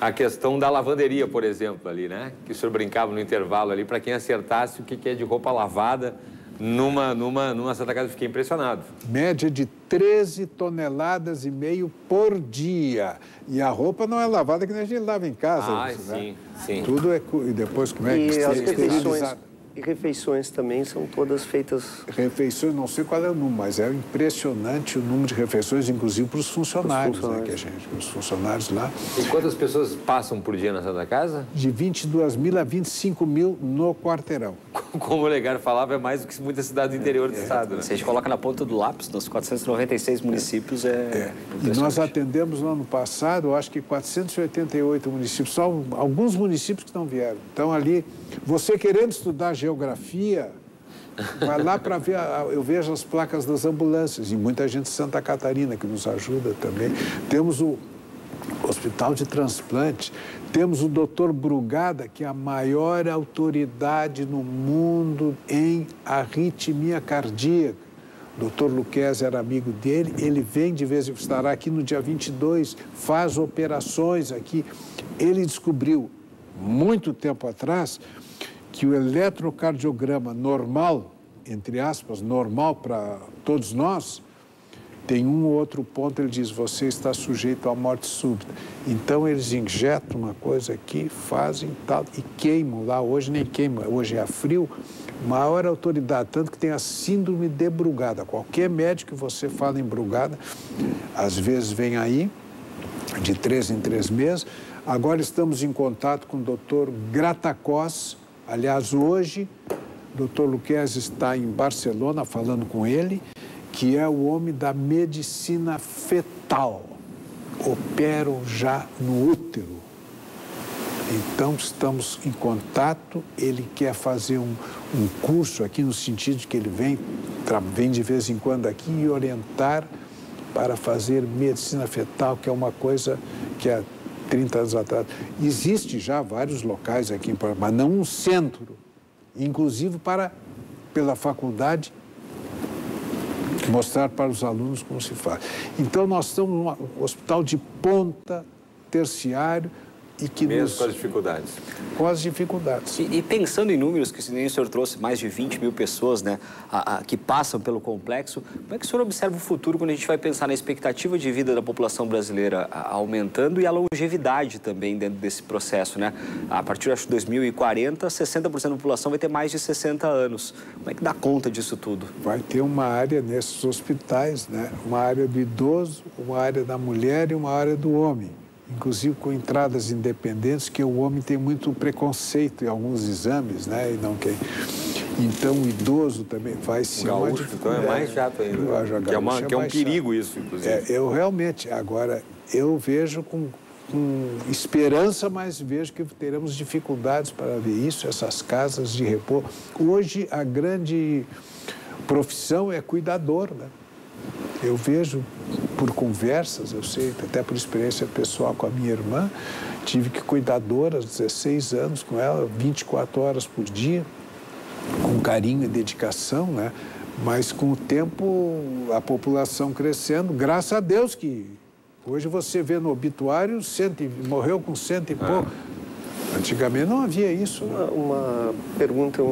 a questão da lavanderia, por exemplo, ali, né, que o senhor brincava no intervalo ali, para quem acertasse o que é de roupa lavada numa, numa, numa Santa Casa, eu fiquei impressionado. Média de 13 toneladas e meio por dia. E a roupa não é lavada que nem a gente lava em casa. Ah, né? sim, sim. Tudo é... E depois como é que E as refeições, e refeições também são todas feitas Refeições, não sei qual é o número, mas é impressionante o número de refeições, inclusive para os funcionários, Né, que a gente, os funcionários lá. E quantas pessoas passam por dia na Santa Casa? De 22 mil a 25 mil no quarteirão. Como o Legar falava, é mais do que muita cidade do interior do estado, né? Se a gente coloca na ponta do lápis, nos 496 municípios, é... E nós atendemos no ano passado, acho que 488 municípios, só alguns municípios que não vieram. Então, ali, você querendo estudar geografia, vai lá para ver, eu vejo as placas das ambulâncias, e muita gente de Santa Catarina que nos ajuda também. Temos o Hospital de Transplante, temos o doutor Brugada, que é a maior autoridade no mundo em arritmia cardíaca. O doutor Luquez era amigo dele, ele vem de vez em quando, estará aqui no dia 22, faz operações aqui. Ele descobriu, muito tempo atrás, que o eletrocardiograma normal, entre aspas, normal para todos nós, tem um ou outro ponto, ele diz, você está sujeito à morte súbita. Então, eles injetam uma coisa aqui, fazem tal, e queimam lá. Hoje nem queima, hoje é frio. Maior autoridade, tanto que tem a síndrome de Brugada. Qualquer médico que você fala em Brugada, às vezes vem aí, de três em três meses. Agora estamos em contato com o doutor Gratacós. Aliás, hoje, o doutor Luquez está em Barcelona falando com ele, que é o homem da medicina fetal. Operam já no útero. Então, estamos em contato. Ele quer fazer um, um curso aqui, no sentido de que ele vem, vem de vez em quando aqui e orientar para fazer medicina fetal, que é uma coisa que há 30 anos atrás. Existe já vários locais aqui em Paraná, mas não um centro, inclusive para, pela faculdade, mostrar para os alunos como se faz. Então, nós estamos num hospital de ponta, terciário, e que Mesmo nos... com as dificuldades. Com as dificuldades. E, e pensando em números, que se nem o senhor trouxe mais de 20 mil pessoas né, a- a- que passam pelo complexo, como é que o senhor observa o futuro quando a gente vai pensar na expectativa de vida da população brasileira aumentando e a longevidade também dentro desse processo? Né? A partir acho, de 2040, 60% da população vai ter mais de 60 anos. Como é que dá conta disso tudo? Vai ter uma área nesses hospitais, né? uma área do idoso, uma área da mulher e uma área do homem. Inclusive com entradas independentes, que o homem tem muito preconceito em alguns exames, né? E não quer. Então o idoso também vai uma gaúcho, então é mais chato ainda. Que é uma- que é um perigo chato. isso, inclusive. É, eu realmente, agora, eu vejo com, com esperança, mas vejo que teremos dificuldades para ver isso, essas casas de repouso. Hoje, a grande profissão é cuidador, né? Eu vejo por conversas, eu sei, até por experiência pessoal com a minha irmã, tive que cuidadora, 16 anos com ela, 24 horas por dia, com carinho e dedicação, né? Mas com o tempo, a população crescendo, graças a Deus que hoje você vê no obituário, cento e, morreu com cento e pouco. Antigamente não havia isso. né? Uma, uma pergunta.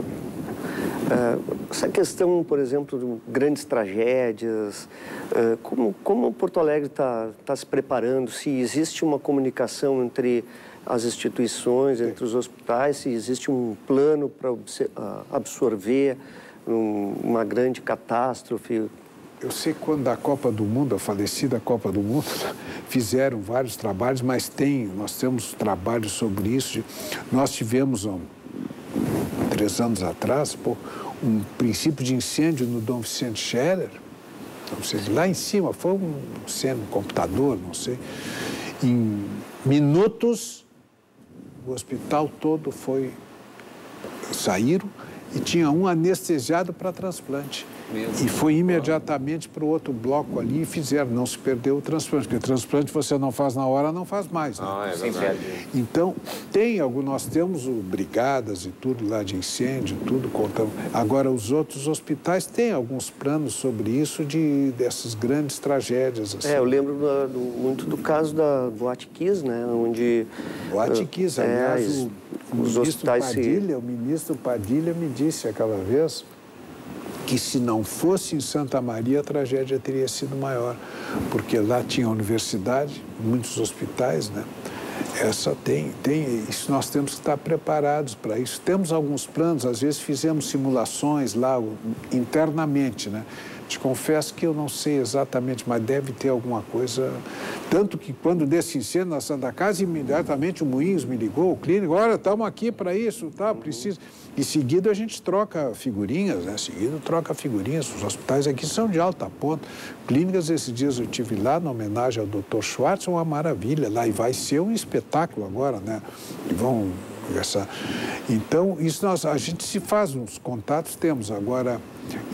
Eh, essa questão, por exemplo, de grandes tragédias, eh, como, como Porto Alegre está tá se preparando? Se existe uma comunicação entre as instituições, entre os hospitais, se existe um plano para absorver um- uma grande catástrofe? Eu sei que quando da Copa do Mundo, a falecida Copa do Mundo, fizeram vários trabalhos, mas tem, nós temos trabalhos sobre isso. Nós tivemos, há três anos atrás, pô, um princípio de incêndio no Dom Vicente Scherer, Dom Vicente, lá em cima, foi um incêndio, um computador, não sei. Em minutos, o hospital todo foi, saíram e tinha um anestesiado para transplante. E foi imediatamente para o outro bloco ali e fizeram. Não se perdeu o transplante, porque transplante você não faz na hora, não faz mais. Né? Ah, é verdade. Então, tem algum, nós temos o brigadas e tudo lá de incêndio, tudo contamos. Agora, os outros hospitais têm alguns planos sobre isso, de, dessas grandes tragédias. Assim. É, eu lembro do, do, muito do caso da Boate Kiss, né? Onde... Boate Kiss, é, aliás, o, o os ministro hospitais se- Padilha, o ministro Padilha me disse aquela vez que se não fosse em Santa Maria, a tragédia teria sido maior, porque lá tinha universidade, muitos hospitais, né? Essa tem, tem, isso nós temos que estar preparados para isso. Temos alguns planos, às vezes fizemos simulações lá internamente, né? Te confesso que eu não sei exatamente, mas deve ter alguma coisa. Tanto que quando desse incêndio na Santa Casa, imediatamente o Moinhos me ligou, o clínico, olha, estamos aqui para isso, tá, precisa. E seguido a gente troca figurinhas, né? Seguido troca figurinhas. Os hospitais aqui são de alta ponta. Clínicas, esses dias eu tive lá, na homenagem ao Dr. Schwartz, uma maravilha lá. E vai ser um espetáculo agora, né? E vão essa... Então, isso nós, a gente se faz uns contatos, temos. Agora,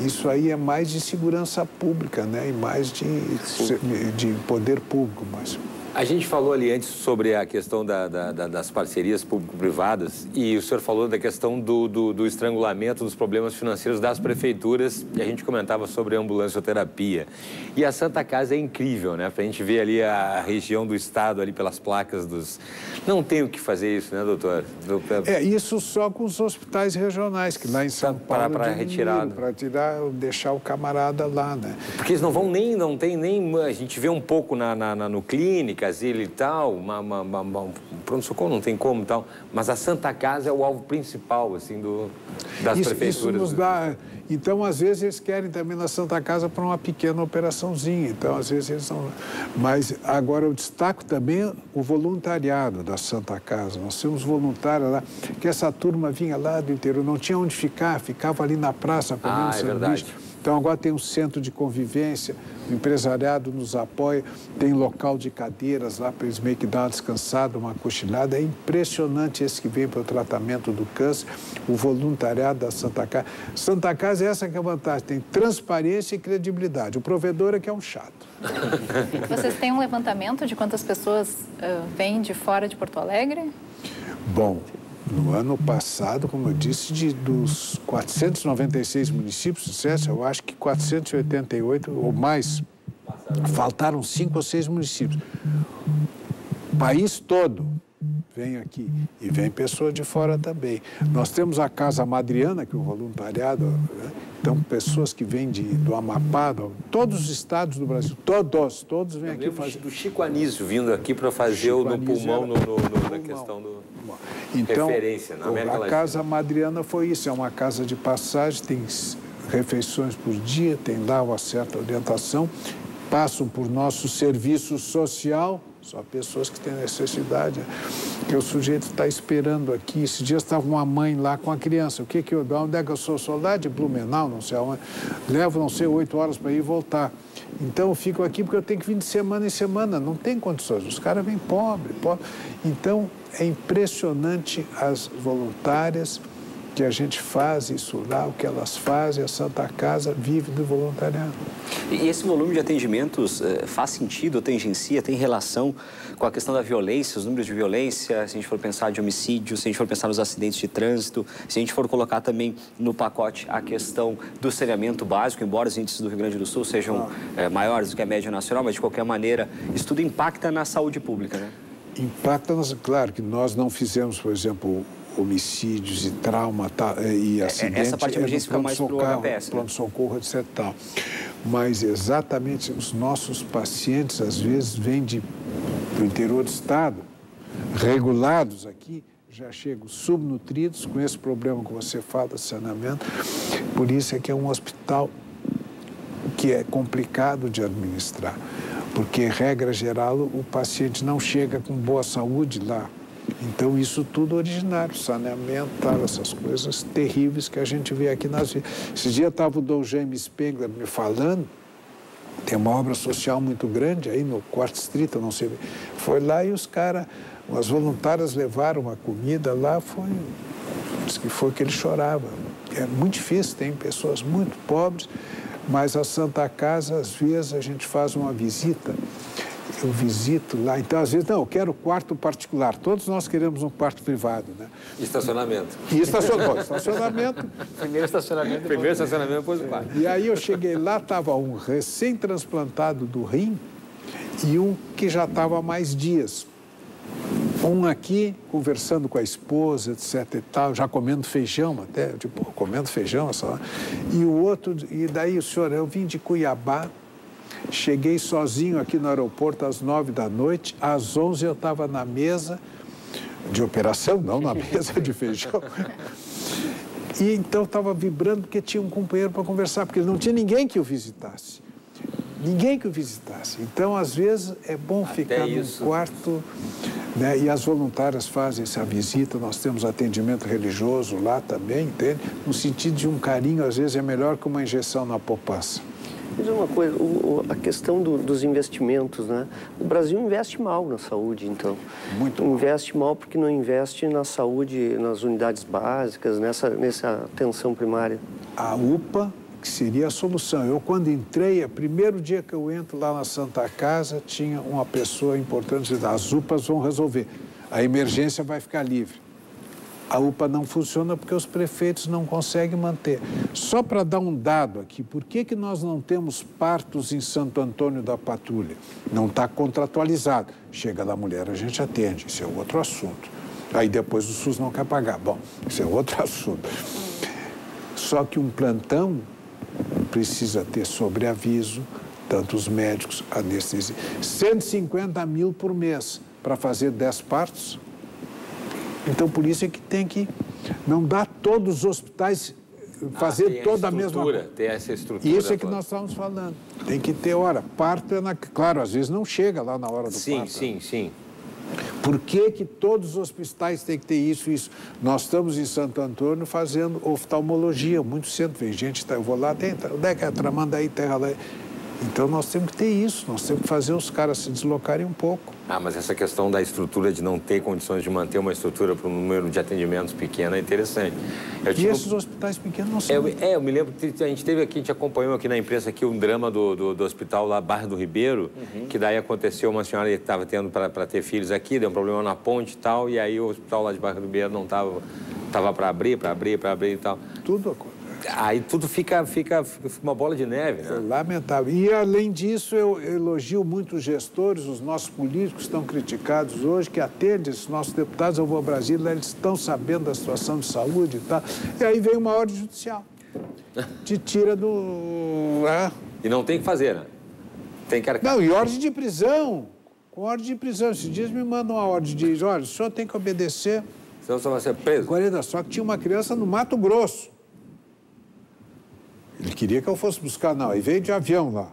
isso aí é mais de segurança pública, né? E mais de, de poder público. Mas... A gente falou ali antes sobre a questão da- da- da- das parcerias público-privadas e o senhor falou da questão do, do- do estrangulamento dos problemas financeiros das prefeituras e a gente comentava sobre a ambulancioterapia. E a Santa Casa é incrível, né? Para a gente ver ali a região do estado ali pelas placas dos... Não tem o que fazer isso, né, doutor? É, isso só com os hospitais regionais, que lá em São Paulo... para retirar. Para tirar, deixar o camarada lá, né? Porque eles não vão nem, não tem nem. A gente vê um pouco na, na, na- no clínicas ele e tal, uma, uma, uma- um pronto-socorro não tem como tal, mas a Santa Casa é o alvo principal, assim, do, das isso, prefeituras. Isso nos dá... Então, às vezes, eles querem também na Santa Casa para uma pequena operaçãozinha. Então, às vezes, eles não... Mas, agora, eu destaco também o voluntariado da Santa Casa. Nós temos voluntários lá, que essa turma vinha lá do interior, não tinha onde ficar, ficava ali na praça comendo Ah, é sanduíche. verdade. Então, agora tem um centro de convivência, o empresariado nos apoia, tem local de cadeiras lá para eles meio que dar uma descansada, uma cochilada. É impressionante esse que vem para o tratamento do câncer, o voluntariado da Santa Casa. Santa Casa é essa que é a vantagem, tem transparência e credibilidade. O provedor é que é um chato. Vocês têm um levantamento de quantas pessoas ah, vêm de fora de Porto Alegre? Bom, no ano passado, como eu disse, de, dos 496 municípios, sucesso, eu acho que 488 ou mais, faltaram cinco ou seis municípios. O país todo vem aqui e vem pessoas de fora também. Nós temos a Casa Madriana, que é o voluntariado, né? então pessoas que vêm de, do Amapá, do, todos os estados do Brasil, todos, todos vêm Eu aqui fazer. do Chico Anísio vindo aqui para fazer o no Anísio pulmão, era- no, no- no- na questão do. Então, referência na América a. Casa Madriana foi isso, é uma casa de passagem, tem refeições por dia, tem lá uma certa orientação, passam por nosso serviço social, só pessoas que têm necessidade, que o sujeito está esperando aqui. Esses dias estava uma mãe lá com a criança, o que que eu dou? Onde é que eu sou? Lá de Blumenau, não sei aonde. Levo, não sei, oito horas para ir e voltar. Então, eu fico aqui porque eu tenho que vir de semana em semana, não tem condições. Os caras vêm pobre. Então, é impressionante as voluntárias que a gente faz isso lá, o que elas fazem, a Santa Casa vive do voluntariado. E esse volume de atendimentos eh, faz sentido, tangencia, tem relação com a questão da violência, os números de violência, se a gente for pensar de homicídio, se a gente for pensar nos acidentes de trânsito, se a gente for colocar também no pacote a questão do saneamento básico, embora os índices do Rio Grande do Sul sejam eh, maiores do que a média nacional, mas de qualquer maneira, isso tudo impacta na saúde pública, né? Impacta, claro que nós não fizemos, por exemplo, homicídios e trauma tá, e acidentes. essa parte de emergência fica mais pro pronto-socorro, HPS, né? Pronto-socorro, etc. Tal. Mas exatamente os nossos pacientes, às vezes, vêm de, do interior do estado, regulados aqui, já chegam subnutridos com esse problema que você fala saneamento. Por isso é que é um hospital que é complicado de administrar, porque, regra geral, o paciente não chega com boa saúde lá. Então, isso tudo originário, saneamento, essas coisas terríveis que a gente vê aqui nas vidas. Esse dia estava o Dom James Spengler me falando, tem uma obra social muito grande aí no quarto distrito, não sei. Foi lá e os caras, as voluntárias levaram a comida lá, foi Diz que foi que ele chorava. É muito difícil, tem pessoas muito pobres, mas a Santa Casa, às vezes, a gente faz uma visita eu visito lá. Então, às vezes, não, eu quero quarto particular. Todos nós queremos um quarto privado, né? Estacionamento. E estacionamento. estacionamento. Primeiro estacionamento. Primeiro estacionamento, depois o quarto. E aí eu cheguei lá, estava um recém-transplantado do rim e um que já estava há mais dias. Um aqui conversando com a esposa, etc e tal, já comendo feijão até, tipo, comendo feijão só. E o outro, e daí o senhor, eu vim de Cuiabá, Cheguei sozinho aqui no aeroporto às nove da noite, às onze eu estava na mesa de operação, não na mesa de feijão. E então estava vibrando porque tinha um companheiro para conversar, porque não tinha ninguém que o visitasse. Ninguém que o visitasse. Então, às vezes, é bom Até ficar isso. no quarto. Né? E as voluntárias fazem essa visita. Nós temos atendimento religioso lá também, entende? No sentido de um carinho, às vezes, é melhor que uma injeção na poupança. Diz uma coisa, o, a questão do, dos investimentos, né? O Brasil investe mal na saúde, então. Muito mal. Investe mal porque não investe na saúde, nas unidades básicas, nessa, nessa atenção primária. A UPA, que seria a solução. Eu, quando entrei, o primeiro dia que eu entro lá na Santa Casa, tinha uma pessoa importante, as UPAs vão resolver. A emergência vai ficar livre a UPA não funciona porque os prefeitos não conseguem manter. Só para dar um dado aqui, por que, que nós não temos partos em Santo Antônio da Patrulha? Não está contratualizado. Chega da mulher, a gente atende, isso é outro assunto. Aí depois o SUS não quer pagar. Bom, isso é outro assunto. Só que um plantão precisa ter sobreaviso, tanto os médicos, anestesia. 150 mil por mês para fazer 10 partos então, por isso é que tem que não dar todos os hospitais fazer ah, toda a, mesma coisa. Ter essa estrutura. Isso é que nós estamos falando. Tem que ter hora. Parto é na... Claro, às vezes não chega lá na hora do sim, parto. Sim, sim, sim. Por que, que todos os hospitais têm que ter isso isso? Nós estamos em Santo Antônio fazendo oftalmologia muito cedo. Vem gente, tá, eu vou lá, tem, onde é que é? Tramanda aí, terra lá. Então nós temos que ter isso, nós temos que fazer os caras se deslocarem um pouco. Ah, mas essa questão da estrutura, de não ter condições de manter uma estrutura para um número de atendimentos pequeno é interessante. Eu e tive... esses hospitais pequenos não são... Eu, é, eu me lembro, a gente teve aqui, a gente acompanhou aqui na imprensa aqui um drama do, do, do hospital lá, Barra do Ribeiro, uhum. que daí aconteceu, uma senhora que estava tendo para ter filhos aqui, deu um problema na ponte e tal, e aí o hospital lá de Barra do Ribeiro não estava tava para abrir, para abrir, para abrir e tal. Tudo aconteceu. Aí tudo fica, fica, fica uma bola de neve, né? É lamentável. E, além disso, eu elogio muito os gestores, os nossos políticos estão criticados hoje, que atendem esses nossos deputados. Eu vou ao Brasil, eles estão sabendo da situação de saúde e tal. E aí vem uma ordem judicial. Te tira do... É. E não tem que fazer, né? Tem que arcar. Não, e ordem de prisão. Com ordem de prisão. Esses dias me mandam uma ordem de... Olha, o senhor tem que obedecer... Senão você vai ser preso. 40, só que tinha uma criança no Mato Grosso. Ele queria que eu fosse buscar, não. Aí veio de avião lá.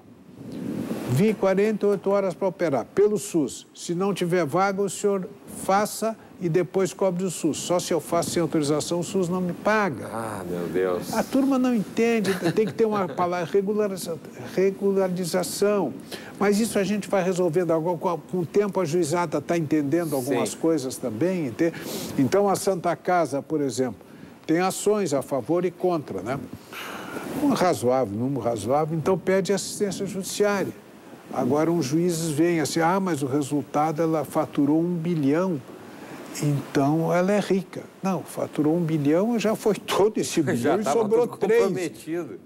Vim 48 horas para operar, pelo SUS. Se não tiver vaga, o senhor faça e depois cobre o SUS. Só se eu faço sem autorização, o SUS não me paga. Ah, meu Deus. A turma não entende, tem que ter uma palavra regularização. Mas isso a gente vai resolvendo. Agora, com o tempo, a juizada está entendendo algumas Sim. coisas também. Então, a Santa Casa, por exemplo, tem ações a favor e contra, né? Um razoável, número razoável, então pede assistência judiciária. Agora, uns juízes vêm assim, ah, mas o resultado, ela faturou um bilhão, então ela é rica. Não, faturou um bilhão, já foi todo esse bilhão e sobrou três. comprometido.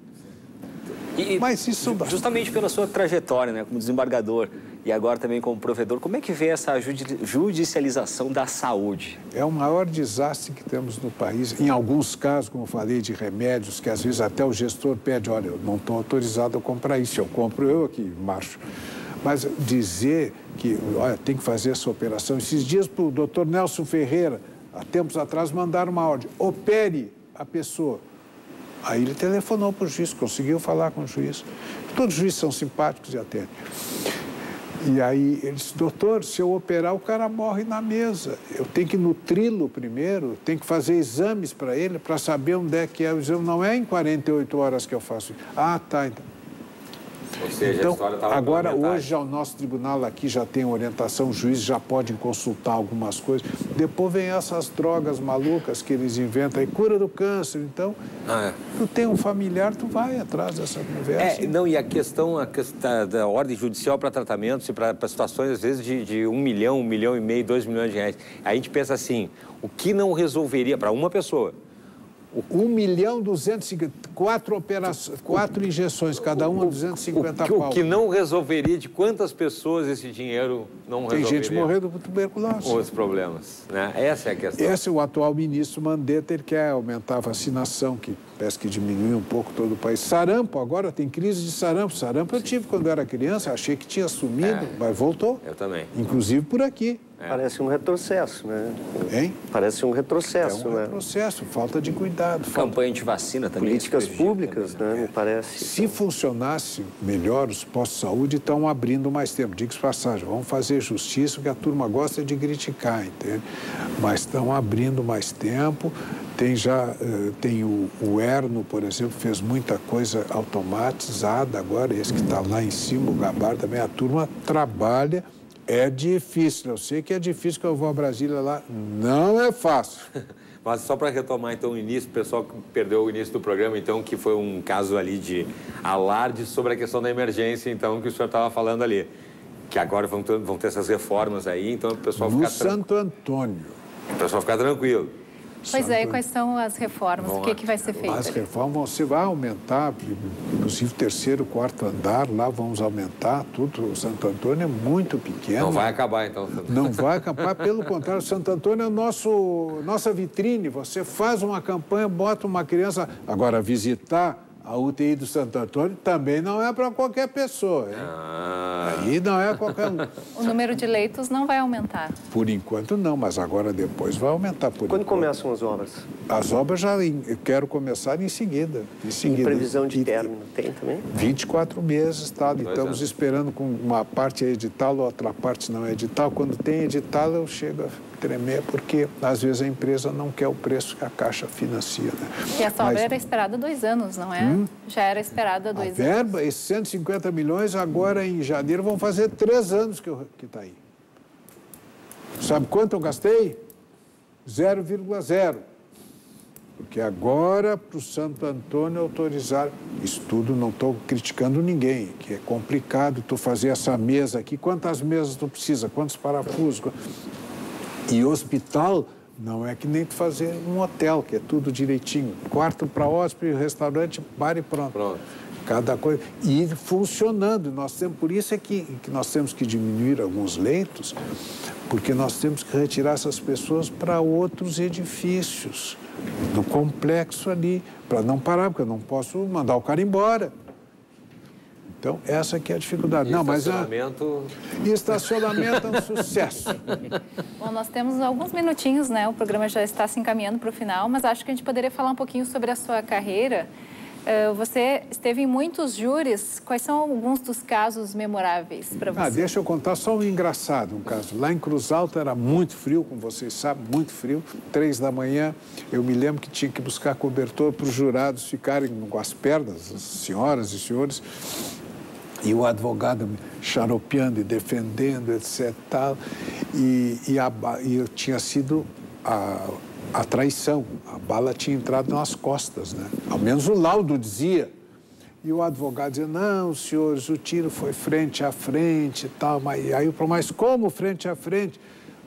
E, Mas isso justamente pela sua trajetória, né, como desembargador e agora também como provedor, como é que vê essa judicialização da saúde? É o maior desastre que temos no país. Em alguns casos, como eu falei, de remédios, que às vezes até o gestor pede, olha, eu não estou autorizado a comprar isso, eu compro eu aqui, marcho. Mas dizer que, olha, tem que fazer essa operação. Esses dias, para o doutor Nelson Ferreira, há tempos atrás, mandaram uma ordem, opere a pessoa. Aí ele telefonou para o juiz, conseguiu falar com o juiz. Todos os juízes são simpáticos e atendem. E aí ele disse, doutor, se eu operar, o cara morre na mesa. Eu tenho que nutri-lo primeiro, tenho que fazer exames para ele, para saber onde é que é o exame. Não é em 48 horas que eu faço. Ah, tá. Então. Ou seja, então, a história estava agora hoje já o nosso tribunal aqui já tem orientação, os juízes já podem consultar algumas coisas. Depois vem essas drogas malucas que eles inventam aí, cura do câncer. Então, Ah, é. tu tem um familiar, tu vai atrás dessa conversa. É, não, e a questão, a questão da ordem judicial para tratamentos e para situações, às vezes, de, de um milhão, um milhão e meio, dois milhões de reais. A gente pensa assim, o que não resolveria para uma pessoa? 1 milhão 250, quatro operações, quatro injeções, cada uma 250 o, que, pau. o que não resolveria de quantas pessoas esse dinheiro não Tem resolveria? gente morrendo por tuberculose. Outros problemas, né? Essa é a questão. Esse é o atual ministro Mandetta, ele quer aumentar a vacinação, que parece que diminui um pouco todo o país. Sarampo, agora tem crise de sarampo. Sarampo eu tive quando era criança, achei que tinha sumido, mas voltou. Eu também. Inclusive por aqui. Parece um retrocesso, né? Hein? Parece um retrocesso, É um né? retrocesso, falta de cuidado. falta- Campanha de vacina também. Políticas públicas, né? Me parece. Se funcionasse melhor, os postos de saúde estão abrindo mais tempo. Diga passagem, vamos fazer justiça, porque a turma gosta de criticar, entende? Mas estão abrindo mais tempo. Tem já, eh, tem o, o Erno, por exemplo, fez muita coisa automatizada agora, esse que está lá em cima, o Gabar também, a turma trabalha. É difícil, eu sei que é difícil que eu vou a Brasília lá, não é fácil. Mas só para retomar então o início, o pessoal que perdeu o início do programa, então, que foi um caso ali de alarde sobre a questão da emergência, então, que o senhor estava falando ali. Que agora vão ter, vão ter essas reformas aí, então o pessoal No fica, tran- Santo Antônio. o pessoal fica tranquilo. Pois é, e quais são as reformas? O que, que vai ser feito? As reformas você vai aumentar, inclusive o terceiro, quarto andar, lá vamos aumentar tudo. O Santo Antônio é muito pequeno. Não vai acabar então. Não vai acabar, pelo contrário, o Santo Antônio é nosso, nossa vitrine. Você faz uma campanha, bota uma criança. Agora, visitar a UTI do Santo Antônio também não é para qualquer pessoa. hein? Aí não é qualquer um. O número de leitos não vai aumentar. Por enquanto não, mas agora depois vai aumentar. Por Quando enquanto. começam as obras? As obras já em- eu quero começar em seguida. Em Em seguida. previsão de término, tem também? 24 meses, tá? E Dois estamos anos. esperando com uma parte é edital, outra parte não é edital. Quando tem edital, eu chego a tremer, porque às vezes a empresa não quer o preço que a Caixa financia. Né? E essa obra Mas era esperada há dois anos, não é? Hum? Já era esperada há a dois anos. verba, esses 150 milhões, agora em janeiro, vão fazer três anos que está aí. Sabe quanto eu gastei? 0,0. Porque agora, para o Santo Antônio autorizar, isso tudo não estou criticando ninguém, que é complicado tu fazer essa mesa aqui. Quantas mesas tu precisa? Quantos parafusos? E hospital não é que nem tu fazer um hotel, que é tudo direitinho. Quarto para hóspede, restaurante, bar e pronto. Pronto. Cada coisa. E funcionando. Nós temos, por isso é que, que nós temos que diminuir alguns leitos, porque nós temos que retirar essas pessoas para outros edifícios, do complexo ali, para não parar, porque eu não posso mandar o cara embora. Então, essa que é a dificuldade. E não, mas a, estacionamento... estacionamento é um sucesso. Bom, nós temos alguns minutinhos, né? O programa já está se encaminhando para o final, mas acho que a gente poderia falar um pouquinho sobre a sua carreira. Eh, Você esteve em muitos júris. Quais são alguns dos casos memoráveis para você? Ah, deixa eu contar só um engraçado, um caso. Lá em Cruz Alta era muito frio, como vocês sabem, muito frio. Três da manhã, eu me lembro que tinha que buscar cobertor para os jurados ficarem com as pernas, as senhoras e senhores. E o advogado xaropeando e defendendo, etc. Tal. E, e, a tinha sido a, a traição. A bala tinha entrado nas costas, né? Ao menos o laudo dizia. E o advogado dizia, não, senhores, o tiro foi frente a frente e tal. Mas, aí eu falei, mas como frente a frente?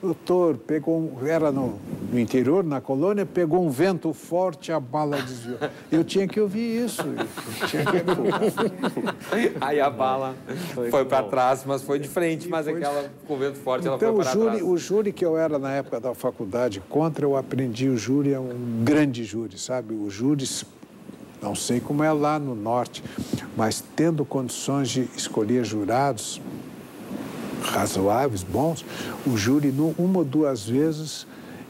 O doutor pegou, um, era no, no interior, na colônia, pegou um vento forte, a bala desviou. Eu tinha que ouvir isso. que Aí a bala foi, para trás, mas foi de frente, mas aquela com vento forte ela Então, foi o para júri, trás. o júri que eu era na época da faculdade contra, eu aprendi o júri é um grande júri, sabe? O júri, não sei como é lá no norte, mas tendo condições de escolher jurados razoáveis, bons, o júri, uma ou duas vezes,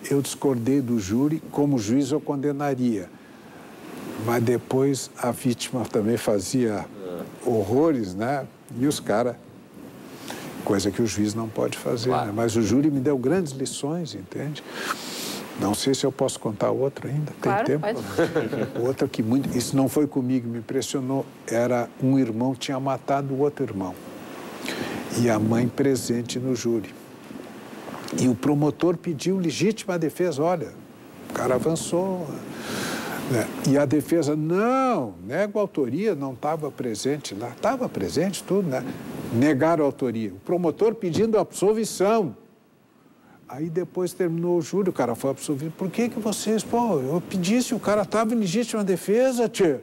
eu discordei do júri, como juiz eu condenaria. Mas depois a vítima também fazia horrores, né? E os caras coisa que o juiz não pode fazer. né? Mas o júri me deu grandes lições, entende? Não sei se eu posso contar outra ainda. Tem Claro, tempo? pode. Outra que muito. Isso não foi comigo, me impressionou. Era um irmão tinha matado o outro irmão. E a mãe presente no júri. E o promotor pediu legítima defesa. Olha, o cara avançou. né? E a defesa, não, nego a autoria, não estava presente lá. Estava presente tudo, né? Negaram a autoria. O promotor pedindo absolvição. Aí depois terminou o júri, o cara foi absolvido. Por que que vocês, pô, eu pedisse, o cara estava em legítima defesa, tio.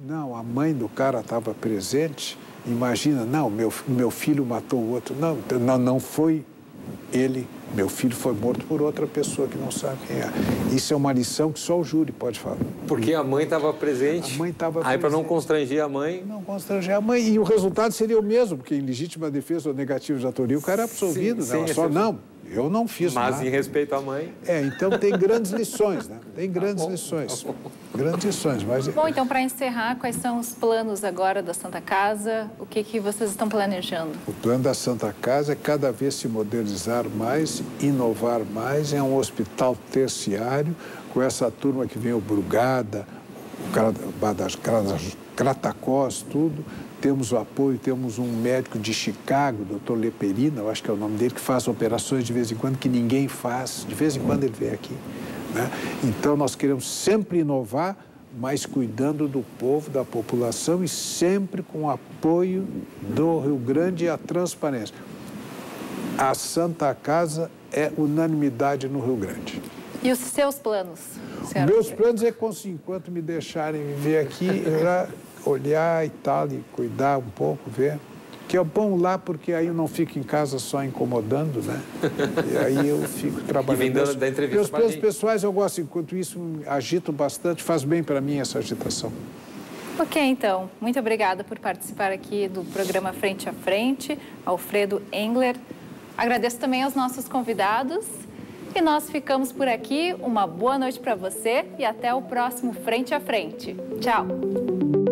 Não, a mãe do cara estava presente. Imagina, não, meu, meu filho matou o outro. Não, não, não foi ele. Meu filho foi morto por outra pessoa que não sabe quem é. Isso é uma lição que só o júri pode falar. Porque a mãe estava presente. A mãe estava Aí, para não constranger a mãe. Não constranger a mãe. E o resultado seria o mesmo, porque em legítima defesa ou negativo de autoria, o cara é absolvido. Sim, né? sim, Só esse- não, eu não fiz Mas nada. em respeito à mãe. É, então tem grandes lições, né? Tem grandes lições. Grandes lições, mas Bom, então, para encerrar, quais são os planos agora da Santa Casa? O que, que vocês estão planejando? o plano da Santa Casa é cada vez se modernizar mais, inovar mais. É um hospital terciário, com essa turma que vem o Brugada, o Cratacós, tudo. Temos o apoio, temos um médico de Chicago, doutor Leperina, eu acho que é o nome dele, que faz operações de vez em quando que ninguém faz. De vez em quando ele vem aqui. né? Então, nós queremos sempre inovar, mas cuidando do povo, da população e sempre com o apoio do Rio Grande e a transparência. A Santa Casa é unanimidade no Rio Grande. E os seus planos? Meus planos é, com enquanto me deixarem viver aqui, já olhar e tal, e cuidar um pouco, ver. Que é bom lá, porque aí eu não fico em casa só incomodando, né? E aí eu fico trabalhando. E vem dando- Meus- dá entrevista Meus planos pessoais eu gosto, enquanto isso agito bastante, faz bem para mim essa agitação. Ok, então. Muito obrigada por participar aqui do programa Frente a Frente, Alfredo Engler. Agradeço também aos nossos convidados. E nós ficamos por aqui. Uma boa noite para você e até o próximo Frente a Frente. Tchau!